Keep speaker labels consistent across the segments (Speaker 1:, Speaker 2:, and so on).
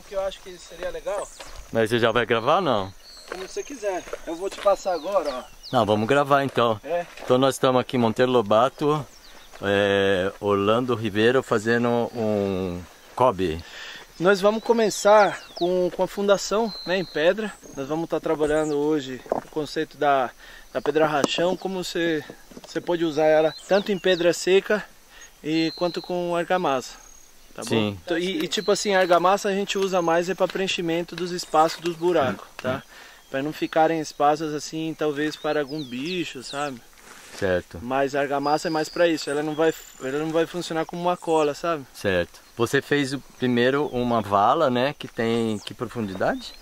Speaker 1: o que eu acho que seria legal.
Speaker 2: Mas você já vai gravar ou não?
Speaker 1: Como você quiser. Eu vou te passar agora, ó.
Speaker 2: Não, vamos gravar então.
Speaker 1: É.
Speaker 2: Então nós estamos aqui em Monteiro Lobato, é, Orlando Ribeiro fazendo um cobre.
Speaker 1: Nós vamos começar com, com a fundação né, em pedra. Nós vamos estar trabalhando hoje o conceito da, da pedra rachão, como você, você pode usar ela tanto em pedra seca e quanto com argamassa. Tá
Speaker 2: Sim.
Speaker 1: bom? E, e, tipo assim, a argamassa a gente usa mais é para preenchimento dos espaços dos buracos, tá? Para não ficarem espaços assim, talvez para algum bicho, sabe?
Speaker 2: Certo,
Speaker 1: Mas a argamassa é mais para isso. Ela não vai, ela não vai funcionar como uma cola, sabe?
Speaker 2: certo. Você fez o primeiro uma vala, né? Que tem que profundidade?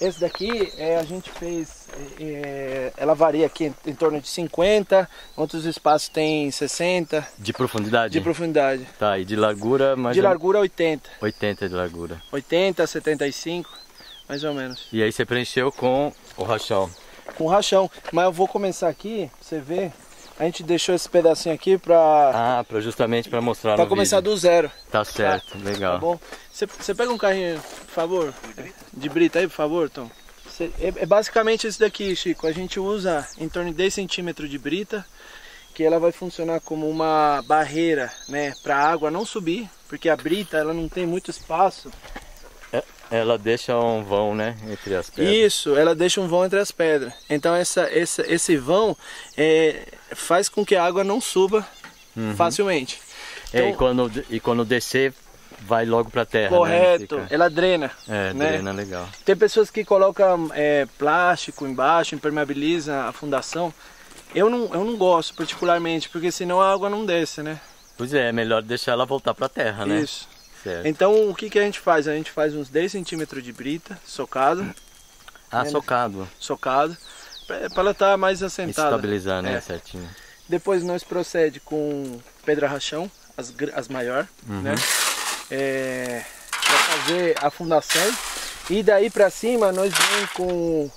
Speaker 1: Esse daqui é, a gente fez, é, é, ela varia aqui em, em torno de 50, outros espaços tem 60
Speaker 2: De profundidade?
Speaker 1: de profundidade.
Speaker 2: Tá, e de largura mais
Speaker 1: De
Speaker 2: ou-
Speaker 1: largura 80,
Speaker 2: 80 de largura.
Speaker 1: 80, 75, mais ou menos.
Speaker 2: E aí você preencheu com o rachão.
Speaker 1: Com rachão. Mas eu vou começar aqui, você ver. A gente deixou esse pedacinho aqui pra,
Speaker 2: Ah, pra, justamente para mostrar
Speaker 1: pra começar
Speaker 2: vídeo.
Speaker 1: do zero.
Speaker 2: Tá certo,
Speaker 1: Tá
Speaker 2: legal.
Speaker 1: bom? Você, você pega um carrinho, por favor? De brita aí, por favor, Tom. É, é basicamente esse daqui, Chico. A gente usa em torno de 10 centímetros de brita, que ela vai funcionar como uma barreira, né, para a água não subir, porque a brita ela não tem muito espaço.
Speaker 2: É, Ela deixa um vão, né? Entre as pedras.
Speaker 1: Isso, ela deixa um vão entre as pedras. Então essa, essa, esse vão é, faz com que a água não suba facilmente.
Speaker 2: É, e,
Speaker 1: Então-
Speaker 2: quando, e quando descer, vai logo pra terra.
Speaker 1: Correto,
Speaker 2: Né?
Speaker 1: Ela drena.
Speaker 2: É,
Speaker 1: né?
Speaker 2: drena legal.
Speaker 1: Tem pessoas que colocam é, plástico embaixo, impermeabiliza a fundação. Eu não, eu não gosto particularmente, porque senão a água não desce, né?
Speaker 2: Pois é, é melhor deixar ela voltar pra terra, né?
Speaker 1: Isso.
Speaker 2: Certo.
Speaker 1: Então o que, que a gente faz? A gente faz uns 10 centímetros de brita, socado,
Speaker 2: Ah,
Speaker 1: né?
Speaker 2: socado.
Speaker 1: socado, para ela estar mais assentada.
Speaker 2: Estabilizar, né?
Speaker 1: É.
Speaker 2: Certinho.
Speaker 1: Depois nós procede com pedra rachão, as, as maior, né? É, para fazer a fundação. E daí pra cima nós vamos com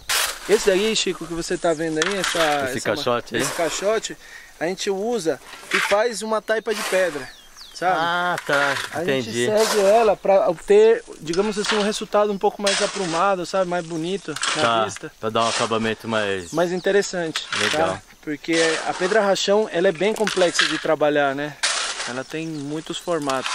Speaker 1: esse daí, Chico, que você tá vendo aí, essa,
Speaker 2: Esse
Speaker 1: essa
Speaker 2: caixote
Speaker 1: esse caixote, a gente usa e faz uma taipa de pedra, sabe?
Speaker 2: Ah, tá.
Speaker 1: a
Speaker 2: Entendi.
Speaker 1: gente segue ela para obter, digamos assim, um resultado um pouco mais aprumado, sabe, mais bonito na
Speaker 2: Tá.
Speaker 1: vista
Speaker 2: Pra dar um acabamento mais.
Speaker 1: mais interessante.
Speaker 2: Legal.
Speaker 1: tá? Porque a pedra rachão ela é bem complexa de trabalhar, né? Ela tem muitos formatos.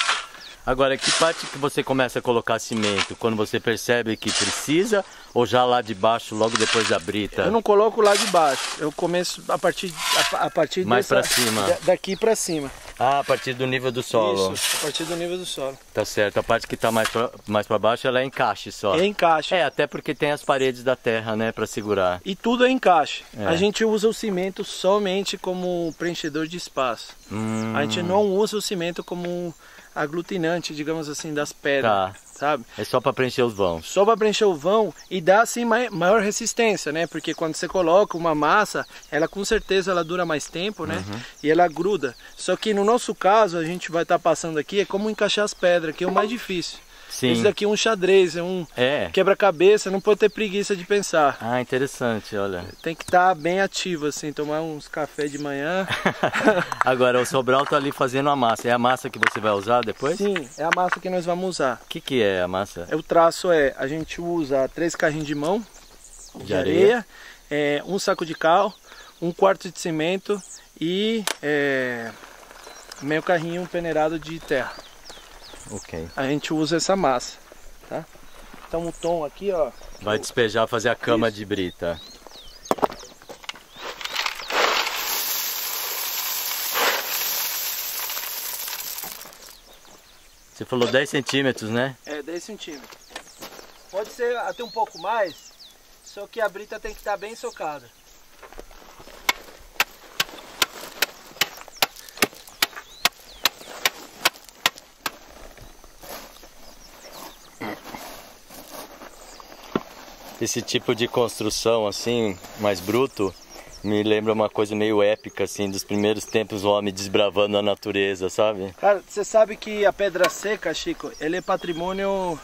Speaker 2: Agora, que parte que você começa a colocar cimento? Quando você percebe que precisa ou já lá de baixo, logo depois da brita?
Speaker 1: Eu não coloco lá de baixo. Eu começo a partir a, a partir
Speaker 2: Mais pra cima.
Speaker 1: da- daqui para cima.
Speaker 2: Ah, a partir do nível do solo.
Speaker 1: Isso, a partir do nível do solo.
Speaker 2: Tá certo. A parte que tá mais pra, mais pra baixo, ela é encaixe só.
Speaker 1: É encaixe.
Speaker 2: É, até porque tem as paredes da terra, né, pra segurar.
Speaker 1: E tudo é encaixe.
Speaker 2: É.
Speaker 1: A gente usa o cimento somente como preenchedor de espaço.
Speaker 2: Hum,
Speaker 1: A gente não usa o cimento como aglutinante, digamos assim, das pedras,
Speaker 2: Tá.
Speaker 1: sabe?
Speaker 2: é só pra preencher os vãos.
Speaker 1: Só para preencher o vão e dá assim mai- maior resistência, né? Porque quando você coloca uma massa, ela com certeza ela dura mais tempo, né?
Speaker 2: Uhum.
Speaker 1: E ela gruda. Só que no nosso caso, a gente vai estar passando aqui é como encaixar as pedras, que é o mais difícil.
Speaker 2: Sim.
Speaker 1: Esse daqui é um xadrez, é um
Speaker 2: É.
Speaker 1: quebra-cabeça, não pode ter preguiça de pensar.
Speaker 2: Ah, interessante, olha.
Speaker 1: Tem que estar bem ativo assim, tomar uns café de manhã.
Speaker 2: Agora, o Sobral tá ali fazendo a massa. É a massa que você vai usar depois?
Speaker 1: Sim, é a massa que nós vamos usar.
Speaker 2: O que que é a massa?
Speaker 1: É, O traço é, a gente usa três carrinhos de mão de,
Speaker 2: De
Speaker 1: areia,
Speaker 2: areia.
Speaker 1: é, um saco de cal, um quarto de cimento e é, meio carrinho peneirado de terra.
Speaker 2: Ok.
Speaker 1: A gente usa essa massa, tá? Então o tom aqui, ó,
Speaker 2: Vai despejar, fazer a cama
Speaker 1: Isso.
Speaker 2: de brita. Você falou 10 centímetros, né?
Speaker 1: é 10 centímetros. Pode ser até um pouco mais, só que a brita tem que estar bem socada.
Speaker 2: Esse tipo de construção assim, mais bruto, me lembra uma coisa meio épica assim, dos primeiros tempos o homem desbravando a natureza, sabe?
Speaker 1: Cara, você sabe que a pedra seca, Chico, ele é patrimônio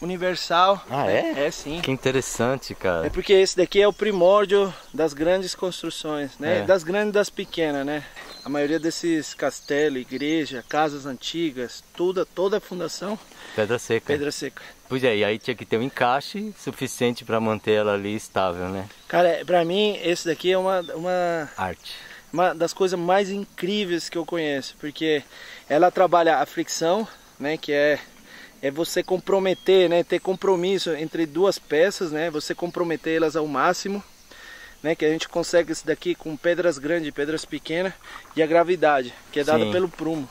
Speaker 1: universal.
Speaker 2: Ah, é?
Speaker 1: É sim.
Speaker 2: Que interessante,
Speaker 1: É
Speaker 2: cara.
Speaker 1: porque esse daqui é o primórdio das grandes construções, né?
Speaker 2: É.
Speaker 1: Das grandes e das pequenas, né? A maioria desses castelos, igreja, casas antigas, toda, toda a fundação,
Speaker 2: Pedra seca.
Speaker 1: pedra seca.
Speaker 2: Pois é, e aí tinha que ter um encaixe suficiente para manter ela ali estável, né?
Speaker 1: Cara, pra mim, esse daqui é uma, uma,
Speaker 2: Arte.
Speaker 1: uma das coisas mais incríveis que eu conheço, porque ela trabalha a fricção, né? Que é, é você comprometer, né? Ter compromisso entre duas peças, né? Você comprometer elas ao máximo. Né, que a gente consegue isso daqui com pedras grandes e pedras pequenas e a gravidade, que é dada
Speaker 2: Sim.
Speaker 1: pelo prumo.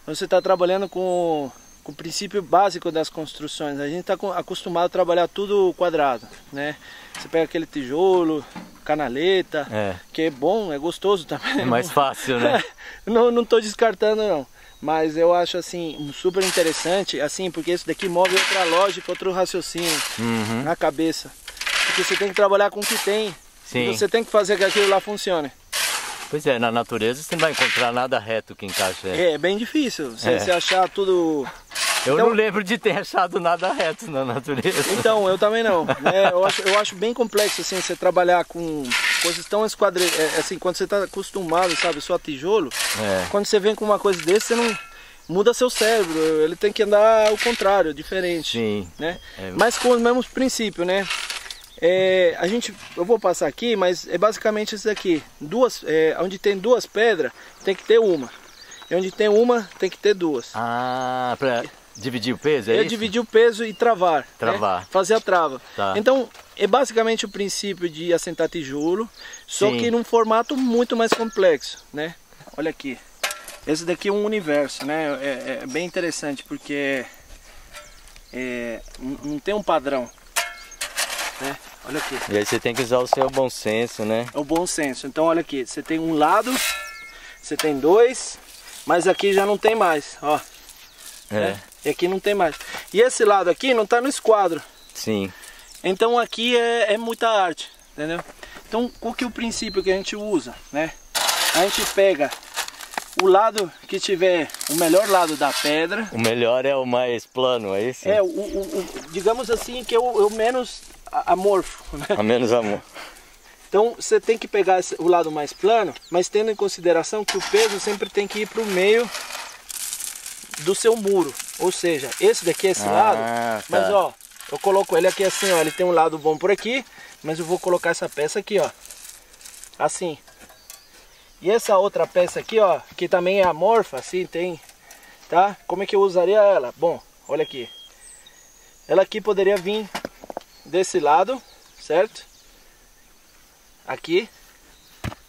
Speaker 1: Então você está trabalhando com o princípio básico das construções. A gente está acostumado a trabalhar tudo quadrado, né? Você pega aquele tijolo, canaleta,
Speaker 2: É.
Speaker 1: que é bom, é gostoso também.
Speaker 2: É mais fácil, né?
Speaker 1: não, não tô descartando não. Mas eu acho assim super interessante, assim, porque isso daqui move outra lógica, outro raciocínio
Speaker 2: Uhum.
Speaker 1: na cabeça. Porque você tem que trabalhar com o que tem.
Speaker 2: Sim.
Speaker 1: E você tem que fazer que aquilo lá funcione.
Speaker 2: Pois é, na natureza você não vai encontrar nada reto que encaixe.
Speaker 1: É, é bem difícil. Você,
Speaker 2: É.
Speaker 1: você achar tudo.
Speaker 2: Eu
Speaker 1: Então-
Speaker 2: não lembro de ter achado nada reto na natureza.
Speaker 1: Então, eu também não. né? eu, acho, eu acho bem complexo assim, você trabalhar com coisas tão esquadreladas. Assim, quando você está acostumado, sabe, só a tijolo,
Speaker 2: É.
Speaker 1: quando você vem com uma coisa desse, você não muda seu cérebro. Ele tem que andar ao contrário, diferente.
Speaker 2: Sim.
Speaker 1: né?
Speaker 2: É.
Speaker 1: Mas com os mesmos princípios, né? É, a gente, eu vou passar aqui, mas é basicamente isso aqui. Duas, é, onde tem duas pedras, tem que ter uma. E onde tem uma, tem que ter duas.
Speaker 2: Ah, pra dividir o peso, é
Speaker 1: eu
Speaker 2: isso?
Speaker 1: dividir o peso e travar. né?
Speaker 2: Travar.
Speaker 1: Fazer a trava.
Speaker 2: Tá.
Speaker 1: Então, é basicamente o princípio de assentar tijolo, só
Speaker 2: Sim.
Speaker 1: que num formato muito mais complexo, né? Olha aqui. Esse daqui é um universo, né? É, é bem interessante porque é, não não tem um padrão, né? Olha aqui.
Speaker 2: E aí você tem que usar o seu bom senso, né?
Speaker 1: É o bom senso. Então, olha aqui. Você tem um lado, você tem dois, mas aqui já não tem mais, ó.
Speaker 2: É.
Speaker 1: né? E aqui não tem mais. E esse lado aqui não tá no esquadro.
Speaker 2: Sim.
Speaker 1: Então aqui é, é muita arte, entendeu? Então qual que é o princípio que a gente usa, né? A gente pega o lado que tiver o melhor lado da pedra,
Speaker 2: O melhor é o mais plano, é isso?
Speaker 1: é o, o- o- digamos assim que é o, é o menos amorfo, né?
Speaker 2: A menos amor.
Speaker 1: Então você tem que pegar o lado mais plano, mas tendo em consideração que o peso sempre tem que ir para o meio do seu muro, ou seja, esse daqui é esse
Speaker 2: Ah,
Speaker 1: lado,
Speaker 2: tá.
Speaker 1: mas ó, eu coloco ele aqui assim, ó, ele tem um lado bom por aqui, mas eu vou colocar essa peça aqui, ó, assim. E essa outra peça aqui, ó, que também é amorfa, assim, tem, tá? Como é que eu usaria ela? Bom, olha aqui. Ela aqui poderia vir desse lado, certo? Aqui,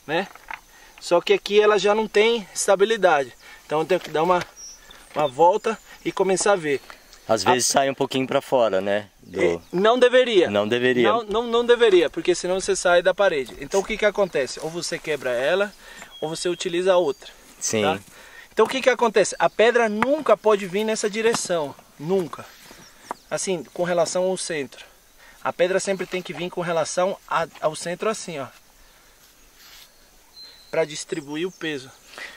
Speaker 1: né? Só que aqui ela já não tem estabilidade. Então eu tenho que dar uma, uma volta e começar a ver.
Speaker 2: Às vezes sai um pouquinho pra fora, né? Do...
Speaker 1: Eh, Não deveria.
Speaker 2: Não deveria.
Speaker 1: Não, não, não deveria, porque senão você sai da parede. Então o que que acontece? Ou você quebra ela, ou você utiliza a outra.
Speaker 2: Sim.
Speaker 1: tá? Então o que que acontece? A pedra nunca pode vir nessa direção, nunca. Assim, com relação ao centro. A pedra sempre tem que vir com relação a- ao centro assim, ó. Para distribuir o peso.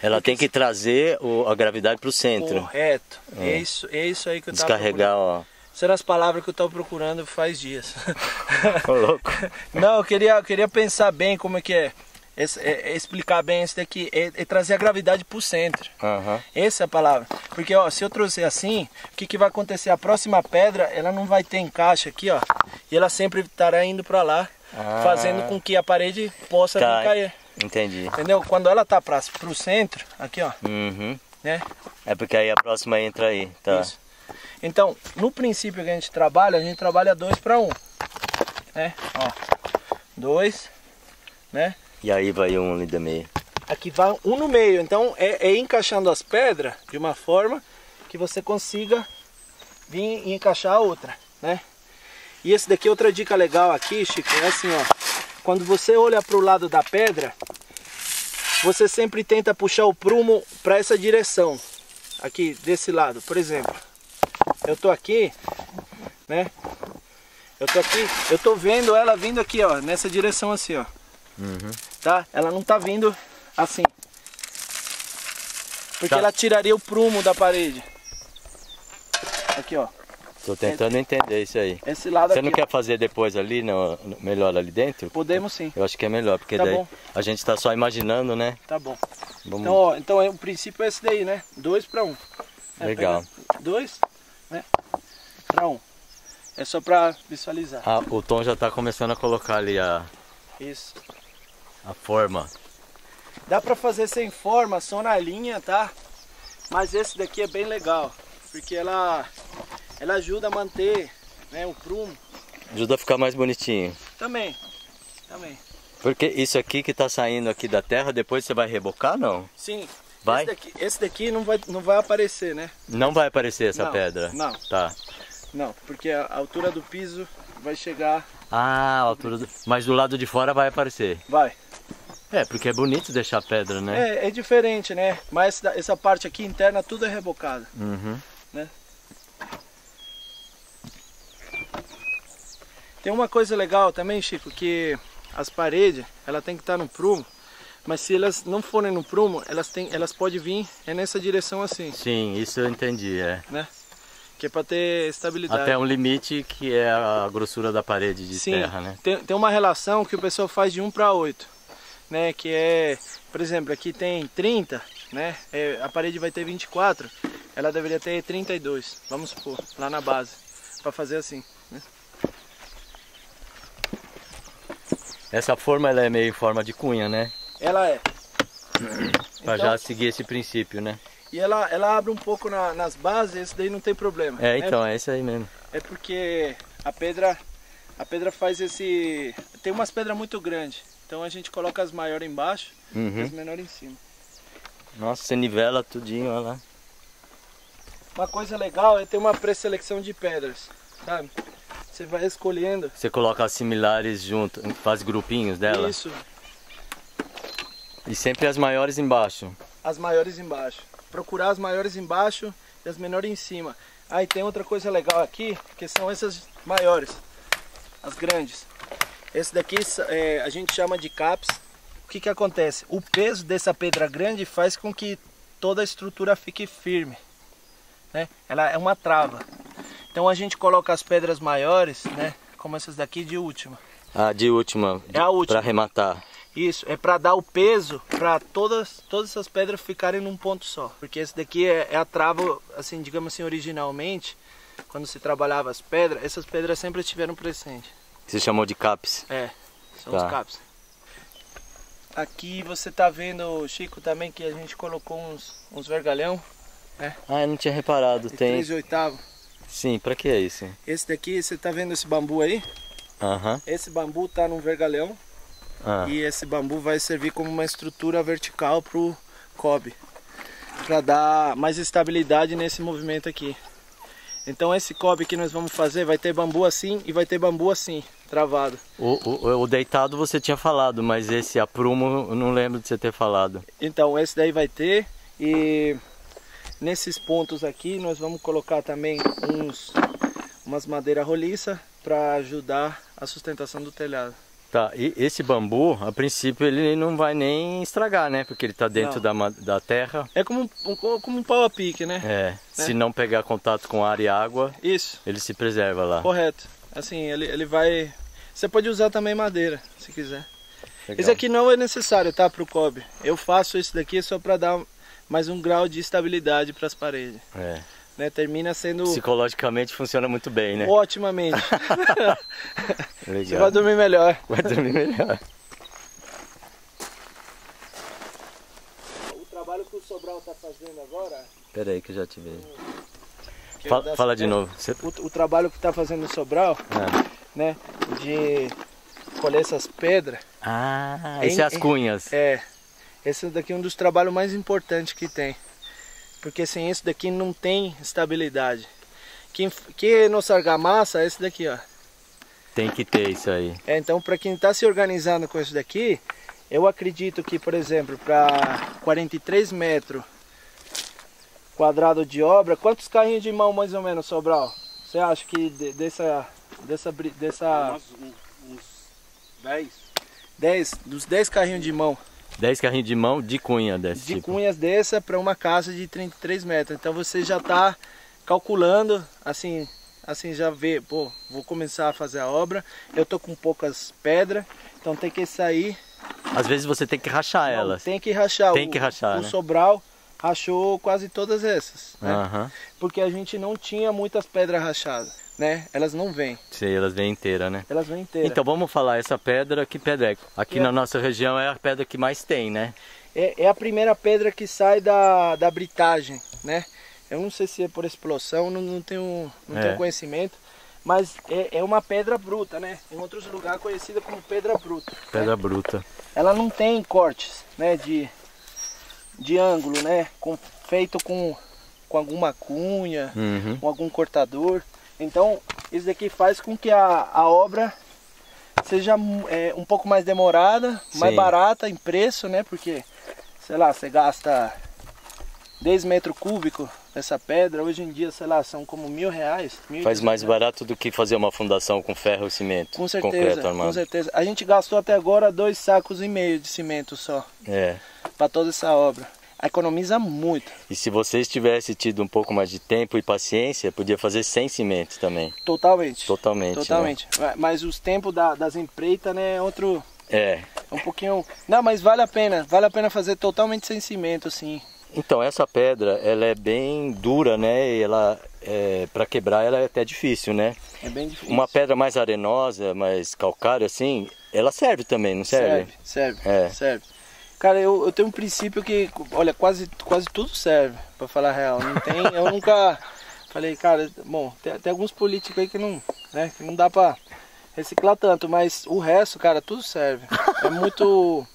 Speaker 2: Ela tem que trazer o- a gravidade pro centro.
Speaker 1: Correto. É.
Speaker 2: É.
Speaker 1: isso, é isso aí que eu
Speaker 2: Descarregar, ó.
Speaker 1: Serão as palavras que eu estava procurando faz dias.
Speaker 2: Ô, louco.
Speaker 1: Não, eu queria, eu queria pensar bem como é que é. É- é explicar bem isso daqui. É, é trazer a gravidade para o centro.
Speaker 2: Aham.
Speaker 1: Essa é a palavra. Porque ó, se eu trouxer assim, o que, que vai acontecer? A próxima pedra, ela não vai ter encaixe aqui, ó. E ela sempre estará indo para lá,
Speaker 2: Ah.
Speaker 1: fazendo com que a parede possa
Speaker 2: Cai.
Speaker 1: cair.
Speaker 2: Entendi.
Speaker 1: Entendeu? Quando ela tá para o centro, aqui ó,
Speaker 2: Uhum.
Speaker 1: né?
Speaker 2: É porque aí a próxima entra aí, tá?
Speaker 1: Isso. Então, no princípio que a gente trabalha, a gente trabalha dois para um. Né? Ó. Dois, né?
Speaker 2: E aí vai um ali do meio.
Speaker 1: Aqui vai um no meio. Então é, é encaixando as pedras de uma forma que você consiga vir e encaixar a outra, né? E esse daqui é outra dica legal aqui, Chico, é assim, ó. Quando você olha para o lado da pedra, você sempre tenta puxar o prumo para essa direção. Aqui, desse lado, por exemplo. Eu tô aqui, né? Eu tô aqui, eu tô vendo ela vindo aqui, ó, nessa direção assim, ó. Tá? Ela não tá vindo assim. Porque
Speaker 2: Tá.
Speaker 1: ela tiraria o prumo da parede. Aqui, ó.
Speaker 2: Tô tentando entender isso aí.
Speaker 1: Esse lado
Speaker 2: Você
Speaker 1: aqui.
Speaker 2: não quer fazer depois ali, no, no- melhor ali dentro?
Speaker 1: Podemos sim.
Speaker 2: Eu acho que é melhor, porque
Speaker 1: Tá
Speaker 2: daí
Speaker 1: bom.
Speaker 2: a gente tá só imaginando, né?
Speaker 1: Tá bom.
Speaker 2: Vamos...
Speaker 1: Então, ó, então é, o princípio é esse daí, né? Dois para um. É,
Speaker 2: Legal.
Speaker 1: Dois, né? Para um. É só para visualizar.
Speaker 2: Ah, o Tom já tá começando a colocar ali a,
Speaker 1: Isso.
Speaker 2: A forma.
Speaker 1: Dá para fazer sem forma, só na linha, tá? Mas esse daqui é bem legal, porque ela ela ajuda a manter, né, o prumo.
Speaker 2: Ajuda a ficar mais bonitinho.
Speaker 1: Também. Também.
Speaker 2: Porque isso aqui que tá saindo aqui da terra, depois você vai rebocar, não?
Speaker 1: Sim.
Speaker 2: Vai?
Speaker 1: Esse daqui, esse daqui não vai não vai aparecer, né?
Speaker 2: Não vai aparecer essa
Speaker 1: Não,
Speaker 2: pedra?
Speaker 1: não.
Speaker 2: Tá.
Speaker 1: Não, porque a a altura do piso vai chegar,
Speaker 2: Ah, a altura do... Mas do lado de fora vai aparecer.
Speaker 1: vai.
Speaker 2: É, porque é bonito deixar pedra, né?
Speaker 1: É, é diferente, né? Mas essa- parte aqui interna tudo é rebocada.
Speaker 2: Uhum.
Speaker 1: Tem uma coisa legal também, Chico, que as paredes, ela tem que estar no prumo, mas se elas não forem no prumo, elas têm, elas podem vir é nessa direção assim,
Speaker 2: Sim, isso eu entendi, é.
Speaker 1: né? Que é para ter estabilidade.
Speaker 2: Até um limite que é a grossura da parede de
Speaker 1: Sim,
Speaker 2: terra, né?
Speaker 1: tem, tem uma relação que o pessoal faz de 1 para 8, né? Que é, por exemplo, aqui tem 30, né? É, a parede vai ter 24, ela deveria ter 32, vamos supor, lá na base, para fazer assim.
Speaker 2: Essa forma ela é meio em forma de cunha, né?
Speaker 1: Ela é.
Speaker 2: Pra
Speaker 1: Então-
Speaker 2: já seguir esse princípio, né?
Speaker 1: E ela, ela abre um pouco na- nas bases, isso daí não tem problema.
Speaker 2: É,
Speaker 1: né?
Speaker 2: então, é isso aí mesmo.
Speaker 1: É porque a pedra, a pedra faz esse, tem umas pedras muito grandes, então a gente coloca as maiores embaixo e
Speaker 2: Uhum.
Speaker 1: as menores em cima.
Speaker 2: Nossa, você nivela tudinho, olha lá.
Speaker 1: Uma coisa legal é ter uma pré-seleção de pedras, sabe? Você vai escolhendo
Speaker 2: Você coloca as similares junto, faz grupinhos dela.
Speaker 1: isso,
Speaker 2: E sempre as maiores embaixo.
Speaker 1: as maiores embaixo. Procurar as maiores embaixo e as menores em cima. Ah, e tem outra coisa legal aqui, que são essas maiores, as grandes. Esse daqui é, a gente chama de caps. O que que acontece? O peso dessa pedra grande faz com que toda a estrutura fique firme. Né? Ela é uma trava. Então a gente coloca as pedras maiores, né? Como essas daqui de última.
Speaker 2: A de última,
Speaker 1: É a última.
Speaker 2: pra arrematar.
Speaker 1: Isso, é para dar o peso para todas, todas essas pedras ficarem num ponto só. Porque esse daqui é, é a trava, assim, digamos assim, originalmente, quando se trabalhava as pedras, essas pedras sempre estiveram presentes.
Speaker 2: Você chamou de caps.
Speaker 1: É, são
Speaker 2: Tá.
Speaker 1: os caps. Aqui você tá vendo, Chico, também que a gente colocou uns, uns vergalhão
Speaker 2: Ah, eu não tinha reparado.
Speaker 1: de
Speaker 2: Tem.
Speaker 1: 3 e oitavo.
Speaker 2: Sim, pra que é isso?
Speaker 1: Esse daqui, você tá vendo esse bambu aí?
Speaker 2: Aham.
Speaker 1: Esse bambu tá num vergalhão
Speaker 2: Ah.
Speaker 1: e esse bambu vai servir como uma estrutura vertical pro cobre, para dar mais estabilidade nesse movimento aqui. Então esse cobre que nós vamos fazer vai ter bambu assim e vai ter bambu assim, travado.
Speaker 2: O, o, o deitado você tinha falado, mas esse aprumo eu não lembro de você ter falado.
Speaker 1: Então esse daí vai ter e nesses pontos aqui nós vamos colocar também uns umas madeira roliça para ajudar a sustentação do telhado.
Speaker 2: Tá, e esse bambu, a princípio, ele não vai nem estragar, né? Porque ele tá dentro
Speaker 1: Não.
Speaker 2: da, da terra.
Speaker 1: É como um, como um pau a pique, né?
Speaker 2: É, se não pegar contato com ar e água,
Speaker 1: Isso.
Speaker 2: ele se preserva lá.
Speaker 1: Correto. Assim, ele, ele vai. Você pode usar também madeira, se quiser.
Speaker 2: Legal.
Speaker 1: Esse aqui não é necessário, tá, pro cobre. Eu faço isso daqui só para dar mais um grau de estabilidade para as paredes.
Speaker 2: É.
Speaker 1: Né? Termina sendo
Speaker 2: Psicologicamente funciona muito bem, né?
Speaker 1: otimamente. Você
Speaker 2: Legal.
Speaker 1: vai dormir melhor.
Speaker 2: Vai dormir melhor.
Speaker 1: O trabalho que o Sobral tá fazendo agora.
Speaker 2: Pera aí que eu já te vejo. Fala, fala de novo.
Speaker 1: O, o trabalho que tá fazendo o Sobral,
Speaker 2: Ah,
Speaker 1: né? De colher essas pedras.
Speaker 2: Ah, esse é as cunhas.
Speaker 1: É, esse daqui é um dos trabalhos mais importantes que tem. Porque sem esse daqui não tem estabilidade. Quem, que nos argamassa é esse daqui, ó.
Speaker 2: Tem que ter isso aí.
Speaker 1: É, então, para quem está se organizando com isso daqui, eu acredito que, por exemplo, para 43 metros quadrado de obra, quantos carrinhos de mão mais ou menos, Sobral? Você acha que de- dessa, dessa, dessa
Speaker 3: Uns, uns 10.
Speaker 1: 10, dos 10 carrinhos de mão,
Speaker 2: 10 carrinhos de mão de cunha desse
Speaker 1: de
Speaker 2: tipo.
Speaker 1: cunhas dessa para uma casa de 33 metros. Então você já está calculando, assim, assim já vê, pô, vou começar a fazer a obra, eu tô com poucas pedras, então tem que sair.
Speaker 2: Às vezes você tem que rachar
Speaker 1: Não,
Speaker 2: elas.
Speaker 1: Tem que rachar.
Speaker 2: Tem
Speaker 1: o,
Speaker 2: que rachar,
Speaker 1: O
Speaker 2: né?
Speaker 1: Sobral rachou quase todas essas, né?
Speaker 2: Aham.
Speaker 1: Porque a gente não tinha muitas pedras rachadas, né? Elas não vêm,
Speaker 2: Sei, elas vêm inteiras, né?
Speaker 1: elas vêm inteiras.
Speaker 2: Então vamos falar, essa pedra, que pedra é? Aqui
Speaker 1: É.
Speaker 2: na nossa região é a pedra que mais tem, né?
Speaker 1: É, é a primeira pedra que sai da, da britagem, né? Eu não sei se é por explosão, não, não tenho, não
Speaker 2: É.
Speaker 1: tenho conhecimento, mas é, é uma pedra bruta, né? Em outros lugares conhecida como pedra bruta.
Speaker 2: Pedra bruta.
Speaker 1: Ela não tem cortes, né? De, de ângulo, né? Com, feito com, com alguma cunha,
Speaker 2: Uhum.
Speaker 1: com algum cortador. Então, isso daqui faz com que a, a obra seja é, um pouco mais demorada, mais
Speaker 2: Sim.
Speaker 1: barata em preço, né? Porque, sei lá, você gasta 10 metros cúbicos nessa pedra, hoje em dia, sei lá, são como mil reais. mil
Speaker 2: Faz mais
Speaker 1: reais.
Speaker 2: barato do que fazer uma fundação com ferro e cimento.
Speaker 1: Com
Speaker 2: Concreto
Speaker 1: certeza,
Speaker 2: armado.
Speaker 1: com certeza. A gente gastou até agora dois sacos e meio de cimento só,
Speaker 2: É.
Speaker 1: para toda essa obra. Economiza muito,
Speaker 2: E se vocês tivessem tido um pouco mais de tempo e paciência, podia fazer sem cimento também.
Speaker 1: totalmente.
Speaker 2: Totalmente. né?
Speaker 1: Totalmente. Mas os tempos da- das empreitas, né, é outro,
Speaker 2: É.
Speaker 1: É um pouquinho. Não, mas vale a pena. Vale a pena fazer totalmente sem cimento, assim.
Speaker 2: Então essa pedra, ela é bem dura, né? E ela, é, para quebrar, ela é até difícil, né?
Speaker 1: É bem difícil.
Speaker 2: Uma pedra mais arenosa, mais calcária, assim, ela serve também, não serve?
Speaker 1: serve, serve,
Speaker 2: É.
Speaker 1: serve. Cara, eu, eu tenho um princípio que, olha, quase, quase tudo serve, pra falar a real. Não tem, eu nunca falei, cara, bom, tem, tem alguns políticos aí que não, né, que não dá pra reciclar tanto, mas o resto, cara, tudo serve. É muito,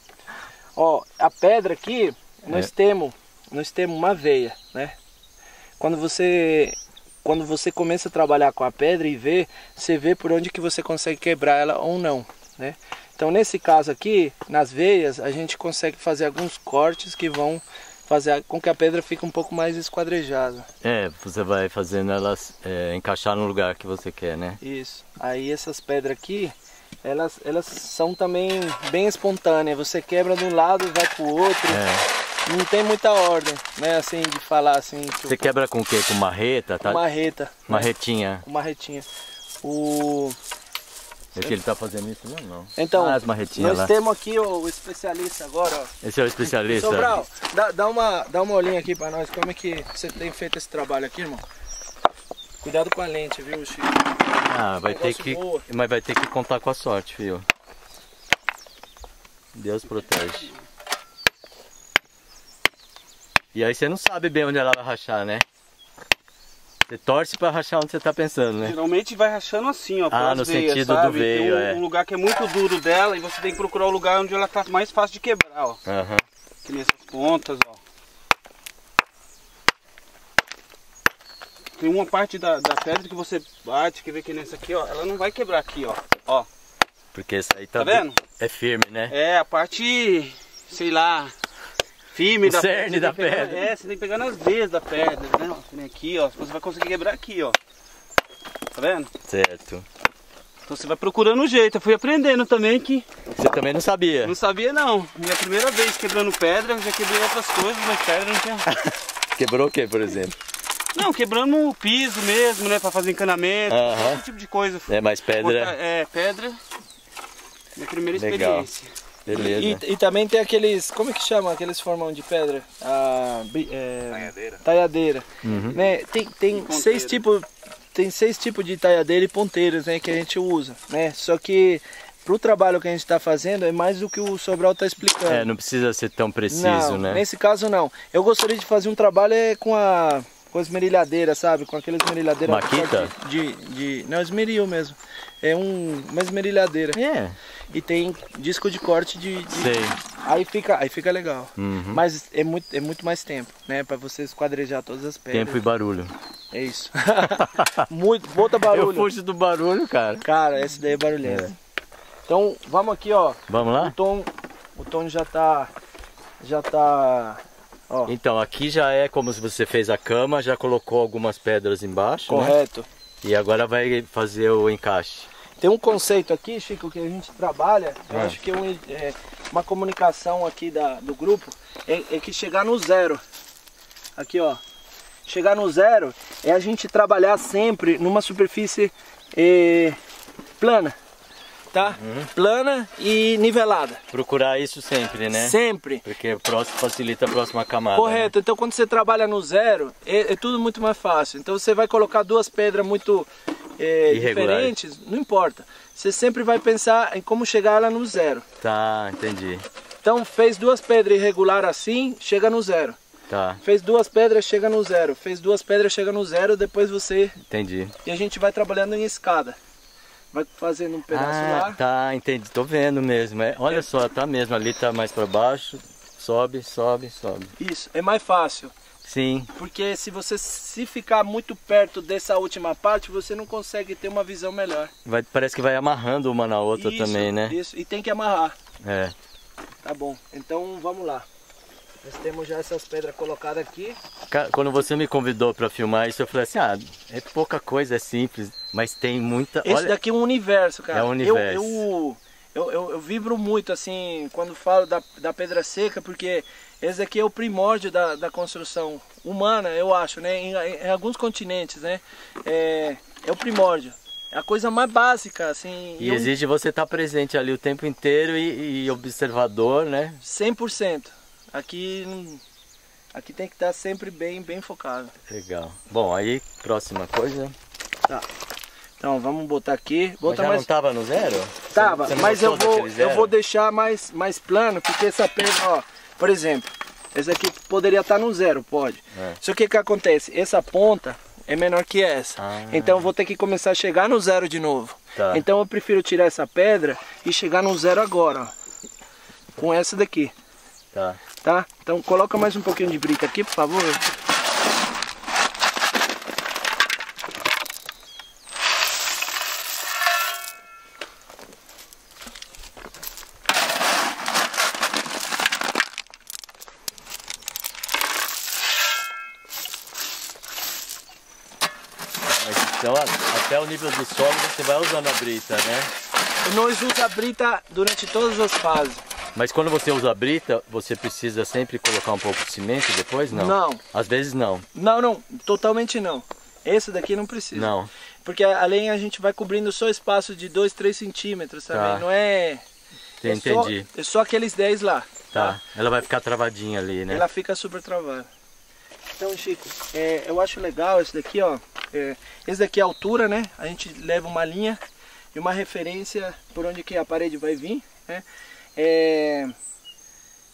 Speaker 1: ó, a pedra aqui, nós
Speaker 2: É.
Speaker 1: temos, nós temos uma veia, né? Quando você quando você começa a trabalhar com a pedra e vê, você vê por onde que você consegue quebrar ela ou não, né? Então nesse caso aqui, nas veias, a gente consegue fazer alguns cortes que vão fazer com que a pedra fique um pouco mais esquadrejada.
Speaker 2: É, você vai fazendo elas é, encaixar no lugar que você quer, né?
Speaker 1: Isso. Aí essas pedras aqui, elas, elas são também bem espontâneas. Você quebra de um lado e vai pro outro.
Speaker 2: É.
Speaker 1: Não tem muita ordem, né? Assim, de falar assim.
Speaker 2: Você quebra com o quê? Com marreta, tá?
Speaker 1: Marreta.
Speaker 2: Marretinha.
Speaker 1: Com marretinha. O...
Speaker 2: É que ele tá fazendo isso mesmo, não?
Speaker 1: Então,
Speaker 2: Ah, as marretinhas
Speaker 1: nós
Speaker 2: lá.
Speaker 1: temos aqui ó, o especialista agora, ó.
Speaker 2: Esse é o especialista.
Speaker 1: Sobral, dá, dá, uma, dá uma olhinha aqui pra nós, como é que você tem feito esse trabalho aqui, irmão? Cuidado com a lente, viu, Chico?
Speaker 2: Ah, vai ter que.
Speaker 1: boa.
Speaker 2: Mas vai ter que contar com a sorte, filho. Deus protege. E aí você não sabe bem onde ela vai rachar, né? Você torce pra rachar onde você tá pensando, né?
Speaker 3: Geralmente vai rachando assim, ó.
Speaker 2: Ah, no
Speaker 3: veias,
Speaker 2: sentido do
Speaker 3: sabe?
Speaker 2: veio,
Speaker 3: Tem um,
Speaker 2: é.
Speaker 3: um lugar que é muito duro dela e você tem que procurar o lugar onde ela tá mais fácil de quebrar, ó.
Speaker 2: Aham.
Speaker 3: Que nessas pontas, ó. Tem uma parte da, da pedra que você bate, que vê que nessa aqui, ó, ela não vai quebrar aqui, ó. Ó,
Speaker 2: Porque esse aí tá,
Speaker 3: Tá vendo?
Speaker 2: É firme, né?
Speaker 3: é a parte, sei lá, firme
Speaker 2: O
Speaker 3: da
Speaker 2: cerne da
Speaker 3: pegar-
Speaker 2: pedra.
Speaker 3: É, você tem que pegar nas veias da pedra, né? ó, aqui, ó. Você vai conseguir quebrar aqui, ó. Tá vendo?
Speaker 2: Certo.
Speaker 3: Então você vai procurando o jeito. Eu fui aprendendo também que
Speaker 2: Você também não sabia.
Speaker 3: não sabia não. Minha primeira vez quebrando pedra, eu já quebrei outras coisas, mas pedra não tinha.
Speaker 2: Quebrou o que, por exemplo?
Speaker 3: Não, quebrando o piso mesmo, né? Pra fazer encanamento,
Speaker 2: Aham.
Speaker 3: esse tipo de coisa.
Speaker 2: É, mas pedra.
Speaker 3: Cortar- É, pedra. Minha primeira
Speaker 2: Legal.
Speaker 3: experiência.
Speaker 2: Beleza.
Speaker 1: E, e também tem aqueles, como é que chama aqueles formão de pedra? A, é,
Speaker 3: Taiadeira.
Speaker 1: Taiadeira.
Speaker 2: Uhum.
Speaker 1: Né? Tem, tem seis tipos tem seis tipos de taiadeira e ponteiras né, que a gente usa. Né? Só que pro trabalho que a gente está fazendo é mais do que o Sobral está explicando.
Speaker 2: É, não precisa ser tão preciso,
Speaker 1: não,
Speaker 2: né?
Speaker 1: nesse caso não. Eu gostaria de fazer um trabalho é, com a com as esmerilhadeiras, sabe? Com aquelas esmerilhadeiras
Speaker 2: Maquita?
Speaker 1: de, de não esmeril mesmo. É um uma esmerilhadeira
Speaker 2: É,
Speaker 1: e tem disco de corte de, de-
Speaker 2: sei.
Speaker 1: aí fica aí fica legal.
Speaker 2: Uhum.
Speaker 1: Mas é muito é muito mais tempo, né, para você esquadrejar todas as pedras.
Speaker 2: Tempo e barulho.
Speaker 1: É isso. muito bota barulho.
Speaker 2: Eu fujo do barulho, cara.
Speaker 1: Cara, esse daí é barulhento.
Speaker 2: É.
Speaker 1: Então, vamos aqui, ó.
Speaker 2: Vamos
Speaker 1: O
Speaker 2: lá?
Speaker 1: tom o tom já tá já tá ó,
Speaker 2: Então, aqui já é como se você fez a cama, já colocou algumas pedras embaixo, né?
Speaker 1: correto.
Speaker 2: E agora vai fazer o encaixe.
Speaker 1: Tem um conceito aqui, Chico, que a gente trabalha, eu
Speaker 2: É.
Speaker 1: acho que é, um- é uma comunicação aqui da, do grupo, é, é que chegar no zero. Aqui, ó. chegar no zero é a gente trabalhar sempre numa superfície eh, plana, tá?
Speaker 2: Uhum.
Speaker 1: Plana e nivelada.
Speaker 2: Procurar isso sempre, né?
Speaker 1: Sempre.
Speaker 2: Porque o próximo facilita a próxima camada.
Speaker 1: Correto, então quando você trabalha no zero, é, é tudo muito mais fácil. Então você vai colocar duas pedras muito é, diferentes, não importa. Você sempre vai pensar em como chegar lá no zero.
Speaker 2: Né? Tá, entendi.
Speaker 1: Então fez duas pedras irregular assim, chega no zero.
Speaker 2: Tá,
Speaker 1: Fez duas pedras, chega no zero. Fez duas pedras, chega no zero, depois você...
Speaker 2: entendi.
Speaker 1: E a gente vai trabalhando em escada. Vai fazendo um pedaço
Speaker 2: ah,
Speaker 1: lá.
Speaker 2: tá, entendi. Tô vendo mesmo. É, olha só, tá mesmo. Ali tá mais pra baixo. Sobe, sobe, sobe.
Speaker 1: Isso, é mais fácil.
Speaker 2: Sim,
Speaker 1: Porque se você se ficar muito perto dessa última parte, você não consegue ter uma visão melhor.
Speaker 2: vai, parece que vai amarrando uma na outra
Speaker 1: Isso,
Speaker 2: também, né?
Speaker 1: Isso, e tem que amarrar.
Speaker 2: É.
Speaker 1: Tá bom, então vamos lá. Nós temos já essas pedras colocadas aqui.
Speaker 2: Quando você me convidou pra filmar isso, eu falei assim, ah, é pouca coisa, é simples, mas tem muita...
Speaker 1: Esse
Speaker 2: olha,
Speaker 1: daqui é um universo, cara.
Speaker 2: É um universo.
Speaker 1: Eu, eu, eu, eu- eu vibro muito, assim, quando falo da, da pedra seca, porque esse aqui é o primórdio da, da construção humana, eu acho, né? Em, em- em alguns continentes, né? É, é o primórdio. É a coisa mais básica, assim.
Speaker 2: E
Speaker 1: eu-
Speaker 2: exige você estar presente ali o tempo inteiro e, e observador, né?
Speaker 1: 100%. Aqui, aqui tem que estar sempre bem, bem focado.
Speaker 2: Legal. Bom, aí, próxima coisa.
Speaker 1: Então, vamos botar aqui.
Speaker 2: Mas
Speaker 1: Botar
Speaker 2: já
Speaker 1: mais...
Speaker 2: não tava no zero?
Speaker 1: Tava, mas eu vou, eu vou deixar mais, mais plano, porque essa pedra, ó, por exemplo, essa aqui poderia estar no zero, pode.
Speaker 2: É.
Speaker 1: Só que o que acontece? Essa ponta é menor que essa.
Speaker 2: Ah.
Speaker 1: Então eu vou ter que começar a chegar no zero de novo.
Speaker 2: Tá.
Speaker 1: Então eu prefiro tirar essa pedra e chegar no zero agora, ó. Com essa daqui,
Speaker 2: Tá.
Speaker 1: Tá? Então coloca mais um pouquinho de brita aqui, por favor.
Speaker 2: Então, a- até o nível do solo você vai usando a brita, né?
Speaker 1: Nós usamos a brita durante todas as fases.
Speaker 2: Mas quando você usa a brita, você precisa sempre colocar um pouco de cimento depois? Não.
Speaker 1: Não.
Speaker 2: Às vezes não.
Speaker 1: Não, não, totalmente não. Esse daqui não precisa.
Speaker 2: Não.
Speaker 1: Porque além a gente vai cobrindo só espaço de 2, 3 centímetros também.
Speaker 2: Tá.
Speaker 1: Não é. é
Speaker 2: Entendi.
Speaker 1: Só, é só aqueles 10 lá.
Speaker 2: Tá. Ela vai ficar travadinha ali, né?
Speaker 1: Ela fica super travada. Então, Chico, é, eu acho legal esse daqui, ó. é, esse daqui é a altura, né? A gente leva uma linha e uma referência por onde que a parede vai vir, né? É,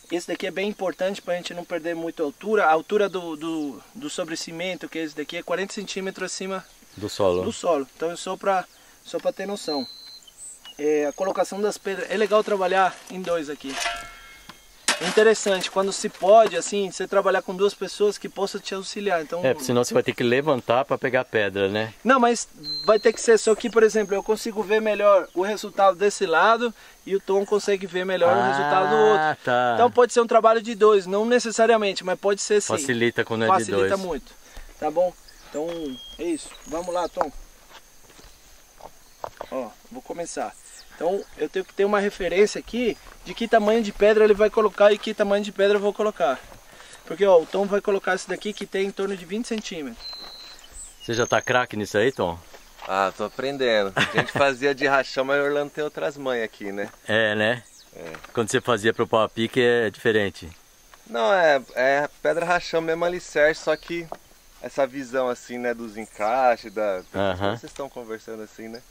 Speaker 1: esse daqui é bem importante para a gente não perder muito altura. A altura do, do, do sobrecimento, que é esse daqui, é 40 centímetros acima
Speaker 2: Do solo.
Speaker 1: do solo. Então é só para só pra ter noção. É, a colocação das pedras. É legal trabalhar em dois aqui. É interessante, quando se pode, assim, você trabalhar com duas pessoas que possam te auxiliar. Então,
Speaker 2: É, porque senão você vai ter que levantar para pegar pedra, né?
Speaker 1: Não, mas vai ter que ser só que, por exemplo, eu consigo ver melhor o resultado desse lado e o Tom consegue ver melhor o resultado do outro.
Speaker 2: Ah, tá.
Speaker 1: Então pode ser um trabalho de dois, não necessariamente, mas pode ser sim.
Speaker 2: Facilita quando é de
Speaker 1: Facilita
Speaker 2: dois.
Speaker 1: muito. Tá bom? Então é isso. Vamos lá, Tom. Ó, vou começar. Então eu tenho que ter uma referência aqui de que tamanho de pedra ele vai colocar e que tamanho de pedra eu vou colocar. Porque ó, o Tom vai colocar esse daqui que tem em torno de 20 centímetros.
Speaker 2: Você já tá craque nisso aí, Tom?
Speaker 4: Ah, tô aprendendo. A gente fazia de rachão, mas o Orlando tem outras mães aqui, né?
Speaker 2: É, né?
Speaker 4: É.
Speaker 2: Quando você fazia pro pau a pique é diferente.
Speaker 4: Não, é, é pedra rachão mesmo alicerce, só que essa visão assim, né, dos encaixes, da.
Speaker 2: Aham.
Speaker 4: Vocês estão conversando assim, né?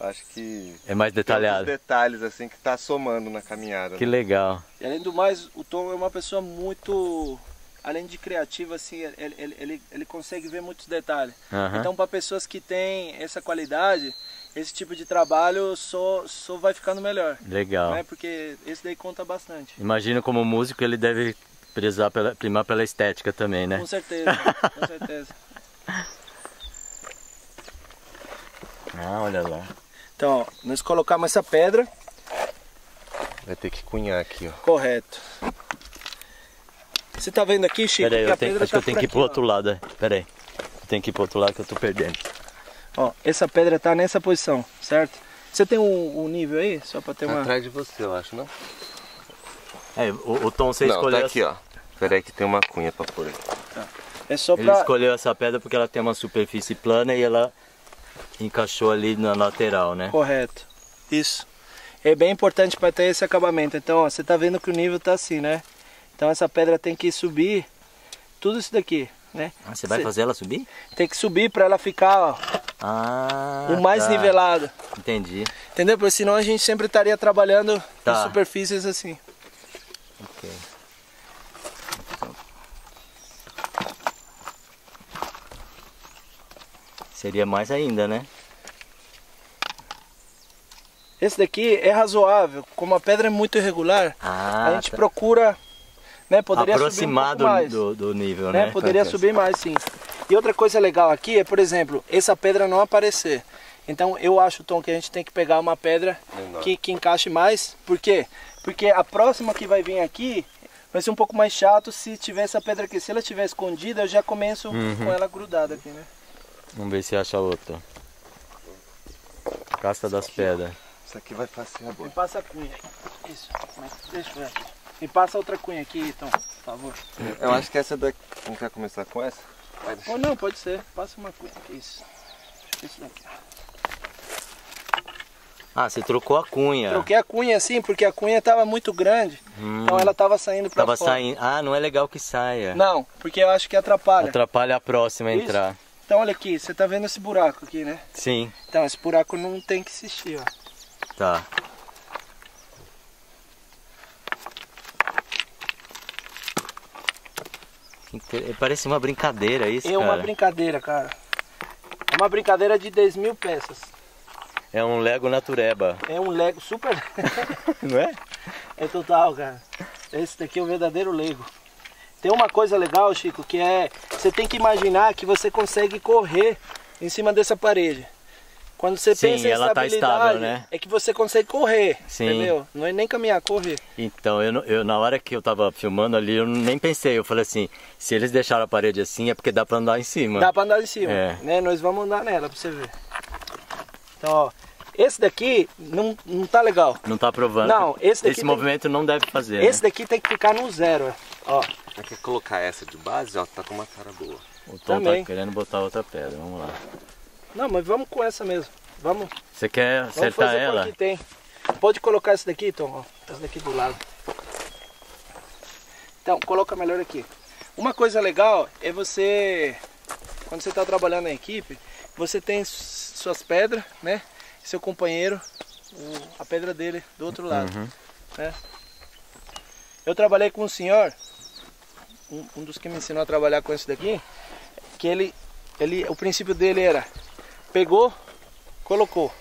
Speaker 4: Acho que.
Speaker 2: É mais
Speaker 4: tem
Speaker 2: detalhado.
Speaker 4: detalhes assim que tá somando na caminhada.
Speaker 2: Que
Speaker 4: né?
Speaker 2: legal.
Speaker 1: E além do mais, o Tom é uma pessoa muito. Além de criativa, assim, ele, ele, ele, ele consegue ver muitos detalhes. Então, para pessoas que têm essa qualidade, esse tipo de trabalho só, só vai ficando melhor.
Speaker 2: Legal.
Speaker 1: Né? Porque esse daí conta bastante.
Speaker 2: Imagino como músico ele deve prezar pela, primar pela estética também, né?
Speaker 1: Com certeza, com certeza.
Speaker 2: Ah, olha lá.
Speaker 1: Então, ó, nós colocamos essa pedra,
Speaker 4: Vai ter que cunhar aqui, ó.
Speaker 1: correto. Você tá vendo aqui, Chico,
Speaker 2: Pera aí,
Speaker 1: que a
Speaker 2: eu tenho, acho que eu
Speaker 1: tá
Speaker 2: tenho que ir pro
Speaker 1: ó.
Speaker 2: outro lado. é. Pera aí. Eu tenho que ir pro outro lado que eu tô perdendo.
Speaker 1: Ó, essa pedra tá nessa posição, certo? Você tem um, um nível aí, só para ter
Speaker 4: Tá
Speaker 1: uma...
Speaker 4: atrás de você, eu acho, não?
Speaker 2: É, o, o Tom você
Speaker 4: não,
Speaker 2: escolheu.
Speaker 4: tá aqui, ó. Pera aí que tem uma cunha pra pôr aqui.
Speaker 1: É só
Speaker 2: Ele
Speaker 1: pra...
Speaker 2: escolheu essa pedra porque ela tem uma superfície plana e ela encaixou ali na lateral, né?
Speaker 1: Correto. Isso. É bem importante para ter esse acabamento. Então, ó, você tá vendo que o nível tá assim, né? Então essa pedra tem que subir tudo isso daqui, né?
Speaker 2: Ah, você vai fazer ela subir?
Speaker 1: Tem que subir para ela ficar ó,
Speaker 2: Ah,
Speaker 1: o mais
Speaker 2: tá.
Speaker 1: nivelado.
Speaker 2: Entendi.
Speaker 1: Entendeu? Porque senão a gente sempre estaria trabalhando
Speaker 2: Tá.
Speaker 1: em superfícies assim.
Speaker 2: Ok. Seria mais ainda, né?
Speaker 1: Esse daqui é razoável. Como a pedra é muito irregular,
Speaker 2: Ah,
Speaker 1: a gente
Speaker 2: tá.
Speaker 1: procura, né? Poderia
Speaker 2: aproximado
Speaker 1: subir um mais.
Speaker 2: do, do nível,
Speaker 1: né?
Speaker 2: né?
Speaker 1: Poderia subir mais, sim. E outra coisa legal aqui é, por exemplo, essa pedra não aparecer. Então eu acho, Tom, que a gente tem que pegar uma pedra que, que encaixe mais. Por quê? Porque a próxima que vai vir aqui vai ser um pouco mais chato se tiver essa pedra aqui. Se ela estiver escondida, eu já começo
Speaker 2: Uhum.
Speaker 1: com ela grudada aqui, né?
Speaker 2: Vamos ver se acha outra. Casca das pedras.
Speaker 4: Isso aqui vai fazer a boa.
Speaker 1: Me passa a cunha aí. Isso. Deixa eu ver aqui. Me passa outra cunha aqui, Tom, por favor.
Speaker 4: Eu acho que essa daqui. Não quer começar com essa? Deixar.
Speaker 1: Ou não, pode ser. Passa uma cunha. Isso. Isso daqui.
Speaker 2: Ah, você trocou a cunha.
Speaker 1: Troquei a cunha assim porque a cunha estava muito grande. Então ela estava saindo para
Speaker 2: Tava
Speaker 1: fora.
Speaker 2: saindo. Ah, não é legal que saia.
Speaker 1: Não, porque eu acho que atrapalha.
Speaker 2: Atrapalha a próxima a
Speaker 1: Isso.
Speaker 2: entrar.
Speaker 1: Então olha aqui, você tá vendo esse buraco aqui, né?
Speaker 2: Sim,
Speaker 1: Então esse buraco não tem que existir, ó.
Speaker 2: tá. Inter- Parece uma brincadeira isso,
Speaker 1: É
Speaker 2: cara.
Speaker 1: uma brincadeira, cara. É uma brincadeira de 10 mil peças.
Speaker 2: É um Lego Natureba,
Speaker 1: É um Lego super.
Speaker 2: não é?
Speaker 1: é total, cara. Esse daqui é o verdadeiro Lego. Tem uma coisa legal, Chico, que é. Você tem que imaginar que você consegue correr em cima dessa parede. Quando você
Speaker 2: Sim,
Speaker 1: pensa em
Speaker 2: ela tá estável, né?
Speaker 1: é que você consegue correr,
Speaker 2: Sim.
Speaker 1: entendeu? Não é nem caminhar, correr.
Speaker 2: Então, eu, eu na hora que eu tava filmando ali, eu nem pensei. Eu falei assim, se eles deixaram a parede assim, é porque dá pra andar em cima.
Speaker 1: Dá pra andar em cima,
Speaker 2: É.
Speaker 1: né? Nós vamos andar nela pra você ver. Então, ó, esse daqui não, não tá legal.
Speaker 2: Não tá provando.
Speaker 1: Não, esse daqui tem-
Speaker 2: movimento não deve fazer.
Speaker 1: Esse
Speaker 2: né?
Speaker 1: daqui tem que ficar no zero, ó.
Speaker 4: Quer colocar essa de base? Ó, tá com uma cara boa.
Speaker 2: O Tom
Speaker 1: também.
Speaker 2: tá querendo botar outra pedra. Vamos lá.
Speaker 1: Não, mas vamos com essa mesmo. Vamos,
Speaker 2: Você quer
Speaker 1: vamos
Speaker 2: acertar
Speaker 1: fazer com
Speaker 2: ela?
Speaker 1: que tem. Pode colocar esse daqui, Tom, ó. Esse daqui do lado. Então, coloca melhor aqui. Uma coisa legal é você, quando você está trabalhando na equipe, você tem suas pedras, né? E seu companheiro, o- a pedra dele do outro lado.
Speaker 2: Uhum.
Speaker 1: né? Eu trabalhei com um senhor, um, um dos que me ensinou a trabalhar com esse daqui, que ele, ele, o princípio dele era, pegou, colocou.